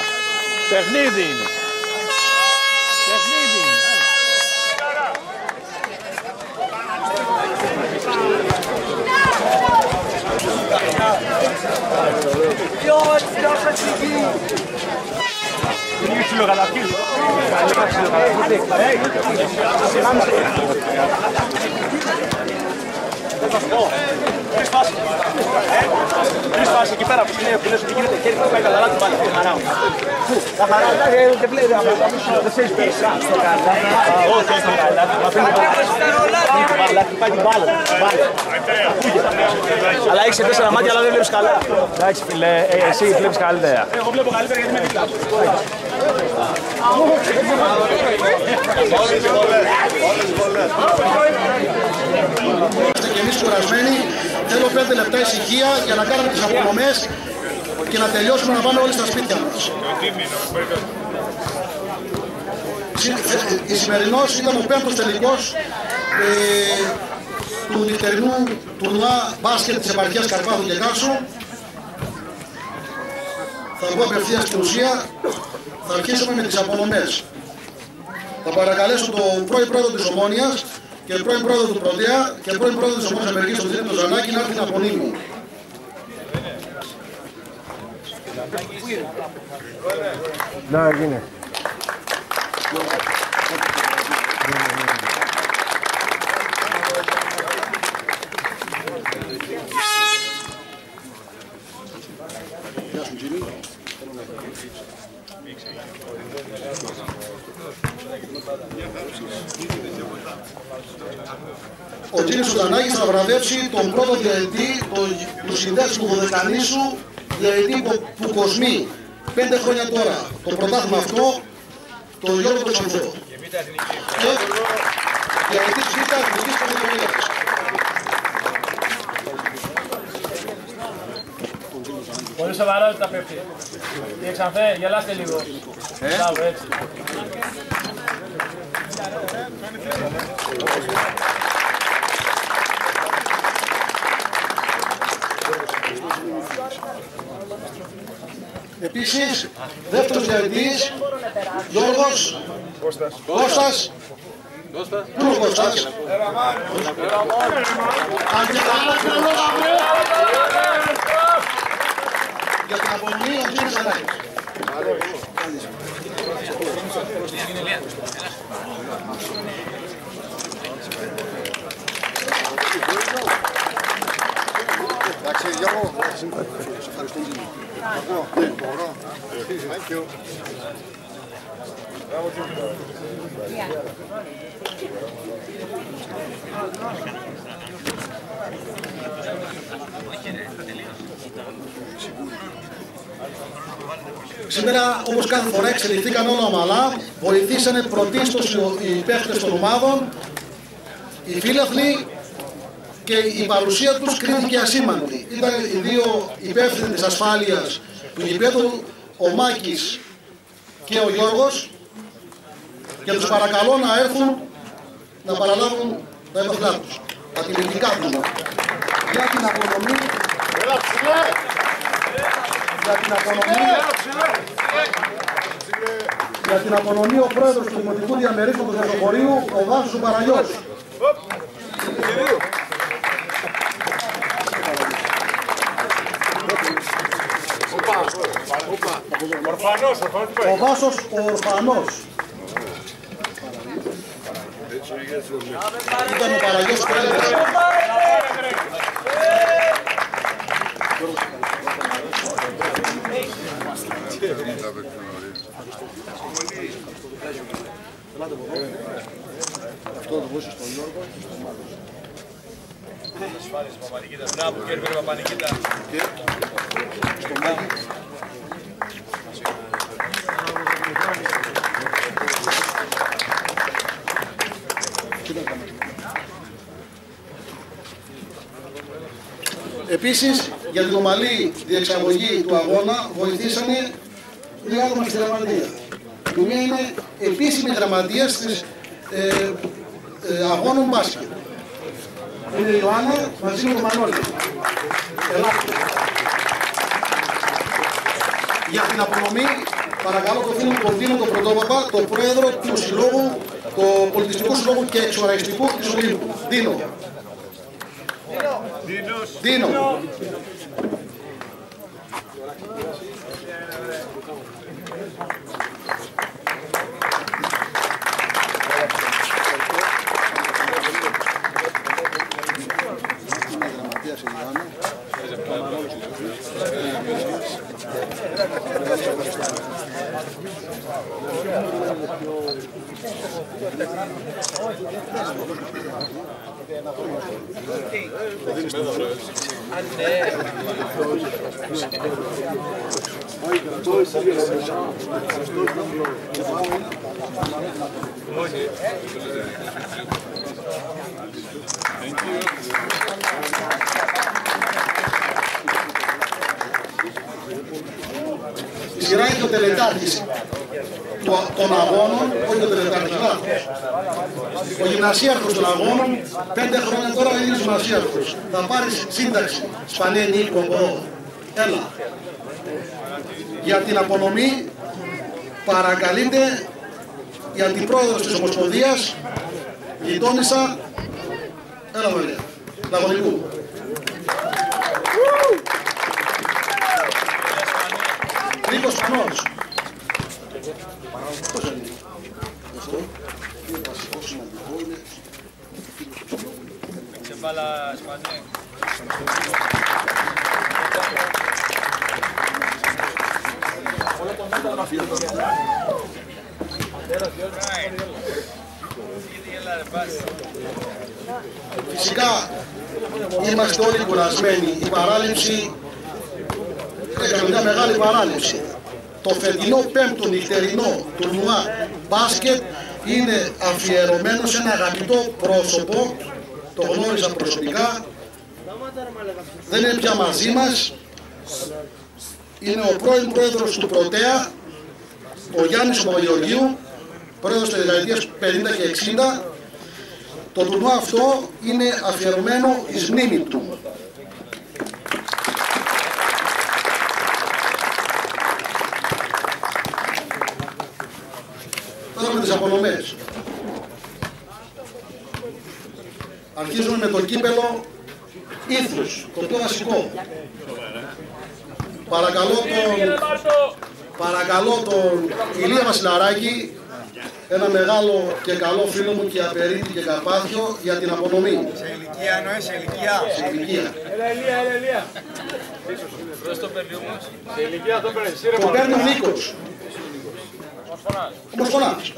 Παιχνίδι είναι. Παιχνίδι είναι. Έλα. Τρεις φάσεις εκεί πέρα που είναι που λες ότι γίνεται χέρι που πάει καλά την πάλι. Χαρά μου. Πού, τα χαρά. Δεν βλέπει από τα μισό. Δεν ξέρεις τι είσαι. Στο καλά. Όχι, όχι στο καλά. Μα αφήνει την μπάλα. Χτυπάει την μπάλα. Μπάλα. Αλλά έχεις σε τέσσερα μάτια αλλά δεν βλέπεις καλά. Εντάξει φίλε, ε, εσύ βλέπεις καλύτερα. Εγώ βλέπω καλύτερα γιατί είμαι δίπλα. Είμαστε και εμείς κουρασμένοι. Θέλω 5 λεπτά ησυχία για να κάνουμε τις απονομές και να τελειώσουμε να πάμε όλοι στα σπίτια μας. Η σημερινός ήταν ο πέμπτος τελικός ε, του νυχτερινού τουρνουά μπάσκετ της επαρχίας Καρπάθου και Κάσου. θα πω απευθείας στην ουσία. Θα αρχίσουμε με τις απονομές. Θα παρακαλέσω τον πρώην πρόεδρο της Ομόνιας και πρώην πρόεδρο του Πρωτέα και πρώην πρόεδρο της Ομόνιας Αμερικής, τον Δήμο Ζανάκη, να έρθει να απονείμουν. Να, γίνει. Ο Τζίνης Σουδανάκης θα βραβεύσει τον πρώτο διαετή τον- του συνδέσμου Δωδεκανήσου διαετή που, που κοσμεί πέντε χρόνια τώρα το πρωτάθλημα αυτό τον Γιώργο Κωνσταντζό. Και διαετής Β' Εθνικής Πρωτοβουλίας. Πολύ σοβαρότητα πέφτει. Κύριε Ξανθέ, γελάστε λίγο. Μπράβο, έτσι. Επίσης, δεύτερος διαετής Γιώργος Κώστας. Κώστας. Πού είναι ο Κώστας. Για την απομονή ο Τζίνης Σουδανάκης. Εντάξει, Γιώργο, σε ευχαριστώ. Γιώργο, ναι, μπορώ. Thank you. Σήμερα, όπως κάθε φορά, εξελιχθήκαν όλα ομαλά. Βοηθήσανε πρωτίστως οι παίχτες των ομάδων, οι φίλαθλοι και η παρουσία τους κρίθηκε ασήμαντη. Ήταν οι δύο υπεύθυνοι της ασφάλειας του γηπέδου, ο Μάκης και ο Γιώργος και τους παρακαλώ να έρθουν να παραλάβουν τα έπαθλά τους. Τα τηλεοπτικά τους. Για την απονομή για την απονομή για την απονομή ο πρόεδρος του Δημοτικού Διαμερίσματος Μεσοχωρίου, ο Βάσος ο Παραγιός. Ορφανός, ορφανός. Ο Βάσος ο Ορφανός. Ήταν ο Παραγιός πρόεδρος. Αυτό το δώσει στον Γιώργο. Μπράβο, κύριε Παπανικίτα. στον Μάκη. Επίσης, για την ομαλή διεξαγωγή του αγώνα βοηθήσανε δύο άτομα στη γραμματεία. Η μία είναι επίσημη γραμματεία της ε, ε, αγώνων μπάσκετ. Είναι η Ιωάννα μαζί με τον Μανώλη. Ελάτε. Για την απονομή, παρακαλώ το φίλο μου τον Δήμο τον Πρωτόπαπα, τον πρόεδρο του Συλλόγου, του Πολιτιστικού Συλλόγου και Εξοραϊστικού της Ολύμπου. Δίνω. Δίνω. Η σειρά είναι ο τελετάρχης του- των αγώνων, όχι ο τελετάρχης, λάθος. Ο γυμνασίαρχος των αγώνων, πέντε χρόνια τώρα είναι γυμνασίαρχος. Θα πάρεις σύνταξη, σπανέ νίκο, μπορώ. Έλα. Για την απονομή παρακαλείται η Αντιπρόεδρος της Ομοσπονδίας, γειτόνισσα, έλα Μαρία, Λαγωνικού. Νίκος Πανός. Ξεβάλα Σπανέ. Φυσικά είμαστε όλοι κουρασμένοι. Η παράληψη έκανε μια μεγάλη παράληψη. Το φετινό πέμπτο νυχτερινό τουρνουά μπάσκετ είναι αφιερωμένο σε ένα αγαπητό πρόσωπο, το γνώρισα προσωπικά, δεν είναι πια μαζί μας, είναι ο πρώην πρόεδρος του Πρωτέα, ο Γιάννης Παπαγεωργίου, πρόεδρος της δεκαετίας 50 και 60, το τουρνουά αυτό είναι αφιερωμένο εις μνήμη του. Τώρα με τις απονομές. Αρχίζουμε με το κύπελο ήθους, το πιο βασικό. Παρακαλώ τον, παρακαλώ τον Ηλία Βασιλαράκη, ένα μεγάλο και καλό φίλο μου και απερίτη και καπάθιο για την απονομή. Σε ηλικία εννοείς, σε ηλικία. Σε ηλικία. Έλα, Ελία, έλα, Ελία. Πώς το παίρνει όμως. Σε ηλικία το παίρνει. Σύρε Το παίρνει ο Νίκος. Όμως φωνάς.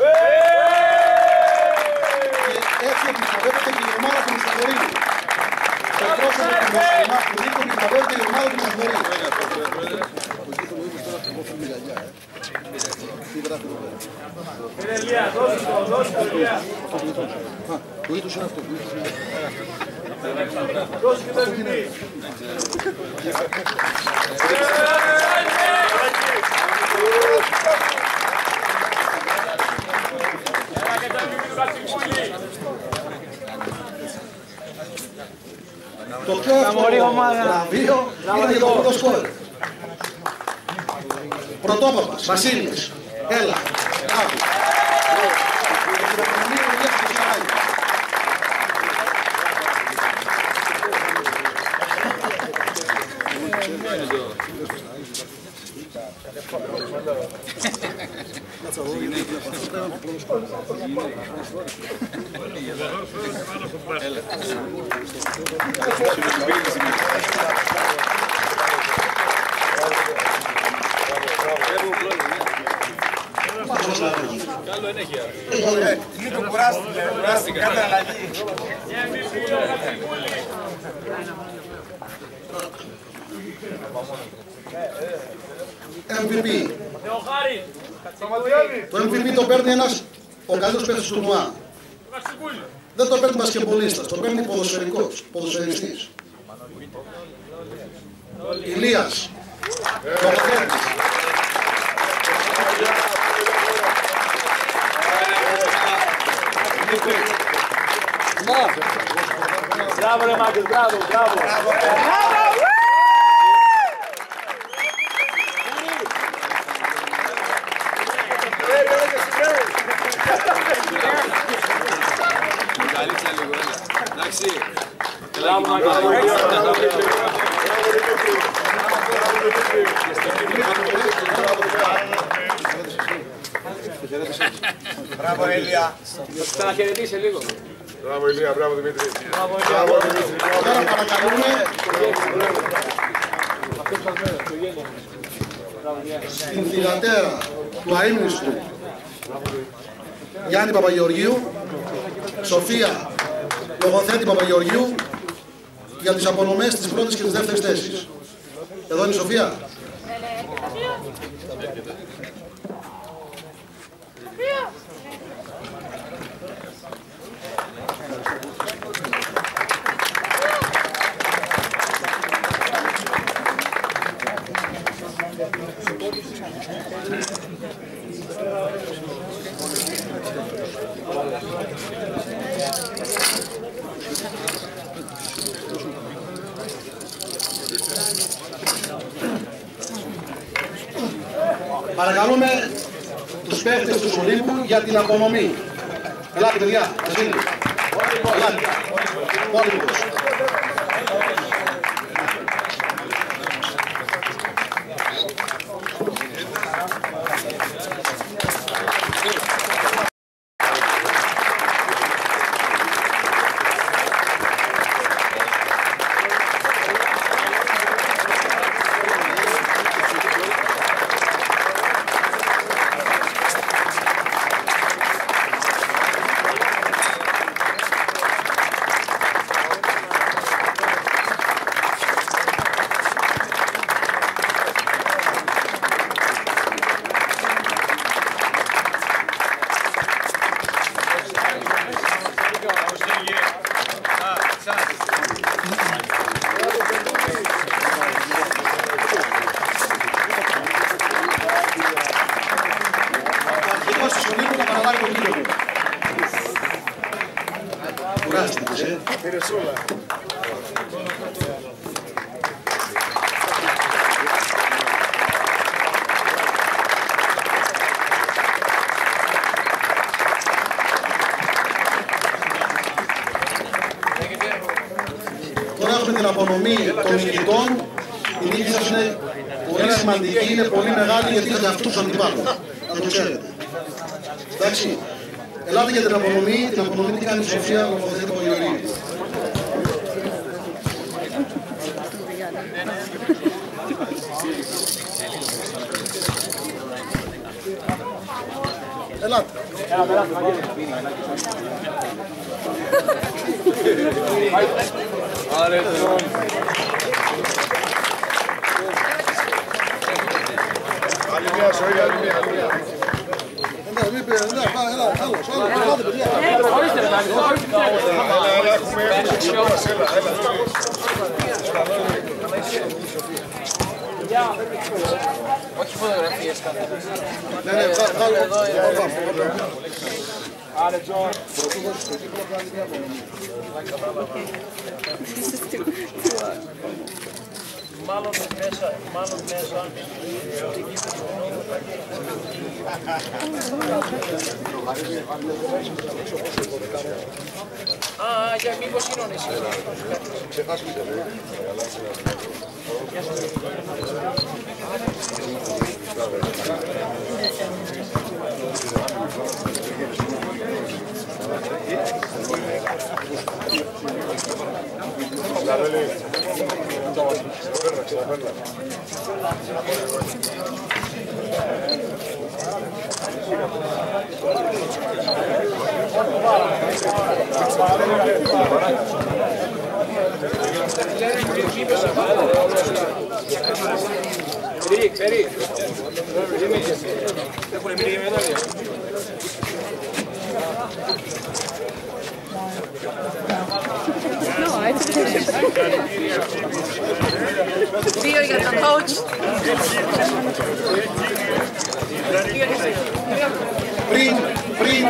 Και έτσι επιστρέφεται και η ομάδα του Μισθαφορεί. Το πρόσωπο του Μισθαφορεί, του Νίκου επιστρέφεται η ομάδα του Μισθαφορεί. Έλα, Ελία, δώσε το, δώσε το, Ελία. Το ήθος είναι αυτό. Δώσε και το MVP. Έλα και το MVP του Κατσικούλη. Το πιο εύκολο βραβείο είναι για το πρώτο σκόρ. Πρωτόπαπας, Βασίλης. Έλα. Μπράβο. Για την απονομή ο Ηλίας Κοσμαράκης. Νίκο, κουράστηκε, κουράστηκε, κάνε αλλαγή. MVP. Θεοχάρη. Το MVP το παίρνει ένας ο καλύτερος παίκτης του ΜΟΑ. Κατσικούλη. Δεν το παίρνει μπασκεμπολίστας, το παίρνει ποδοσφαιρικός, ποδοσφαιριστής. Ηλίας. Λογοθέτης. Μπράβο ρε Μάγκες, μπράβο, μπράβο. Εντάξει. Μπράβο Μάγκες. Μπράβο, Ηλία. Θα σου ξαναχαιρετήσει λίγο. Μπράβο Ηλία, μπράβο Δημήτρη. Τώρα παρακαλούμε την θυγατέρα του αείμνηστου Γιάννη Παπαγεωργίου, Σοφία Λογοθέτη Παπαγεωργίου για τις απονομές της πρώτης και της δεύτερης θέσης. Εδώ είναι η Σοφία. Παίκτες του Ολύμπου για την απονομή. Ελάτε παιδιά, Βασίλη. Ελάτε. Πόλεμος. Sofia, Μάλλον μέσα, μάλλον μέσα. Α, για μήπως είναι Ferik, Ferik. Dejo el medio medalla. Δύο για τον coach. Πριν, πριν,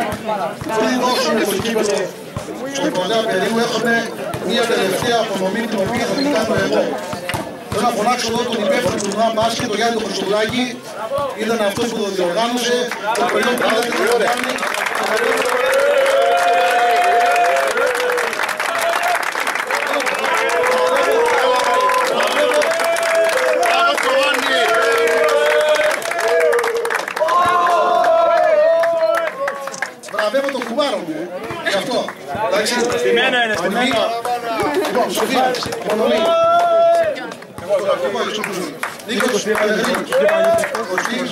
πριν δώσουμε το κείμενο στον κοντά περίπου, έχουμε μία τελευταία απονομή την οποία θα την κάνω εγώ. Θέλω να φωνάξω εδώ τον υπεύθυνο του Νουά Μπάσκετ, τον Γιάννη τον Χριστουλάκη. Ήταν αυτός που το διοργάνωσε, το παιδί που ήταν το Γιάννη. Εντάξει. Στημένα είναι, στημένα. Λοιπόν, Σοφία, απονομή. Νίκος Πελεγρίνης. Κωστής.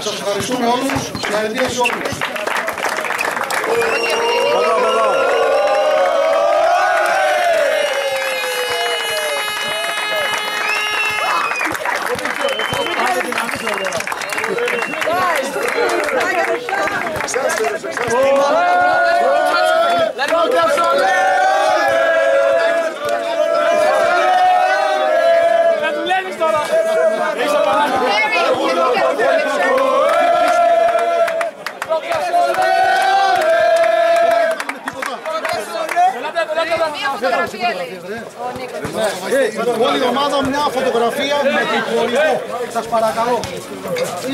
Σας ευχαριστούμε όλους. Συγχαρητήρια σε όλους. Όλη η ομάδα μια φωτογραφία με το υπουργικό. Σας παρακαλώ.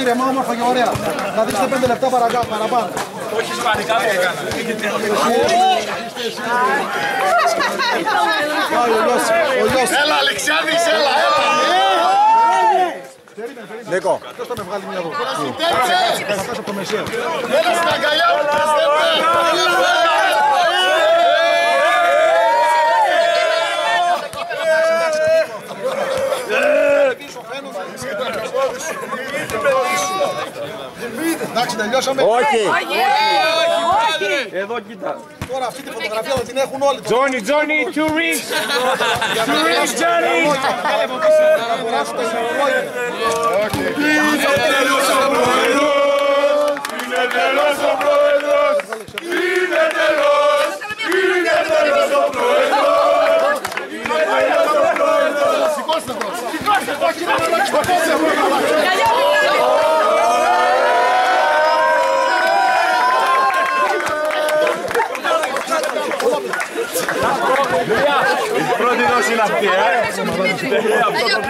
Ήρεμα, όμορφα και ωραία. Θα δείξετε πέντε λεπτά παρακα- παραπάνω. Όχι ισπανικά δεν έκανα. Πάει ο Λιώσης, ο Λιώσης. Έλα, Αλεξιάδης, έλα, έλα. Νίκο. Ποιος θα με βγάλει μια εδώ. Θα πέσω από το μεσαίο. Έλα στην αγκαλιά μου, Εντάξει, τελειώσαμε. Όχι. Εδώ κοίτα. Τώρα αυτή τη φωτογραφία θα την έχουν όλοι. Τζόνι, Τζόνι, two rings. Two rings, Johnny. Θα αγοράσουν τα υπουργόγια. Είναι τέλος ο πρόεδρος. Είναι τέλος ο πρόεδρος. Είναι τέλος. Είναι τέλος ο πρόεδρος. Είναι τέλος ο πρόεδρος. Σηκώστε το. Σηκώστε το. Σηκώστε το. Η πρώτη δόση είναι αυτή, ε.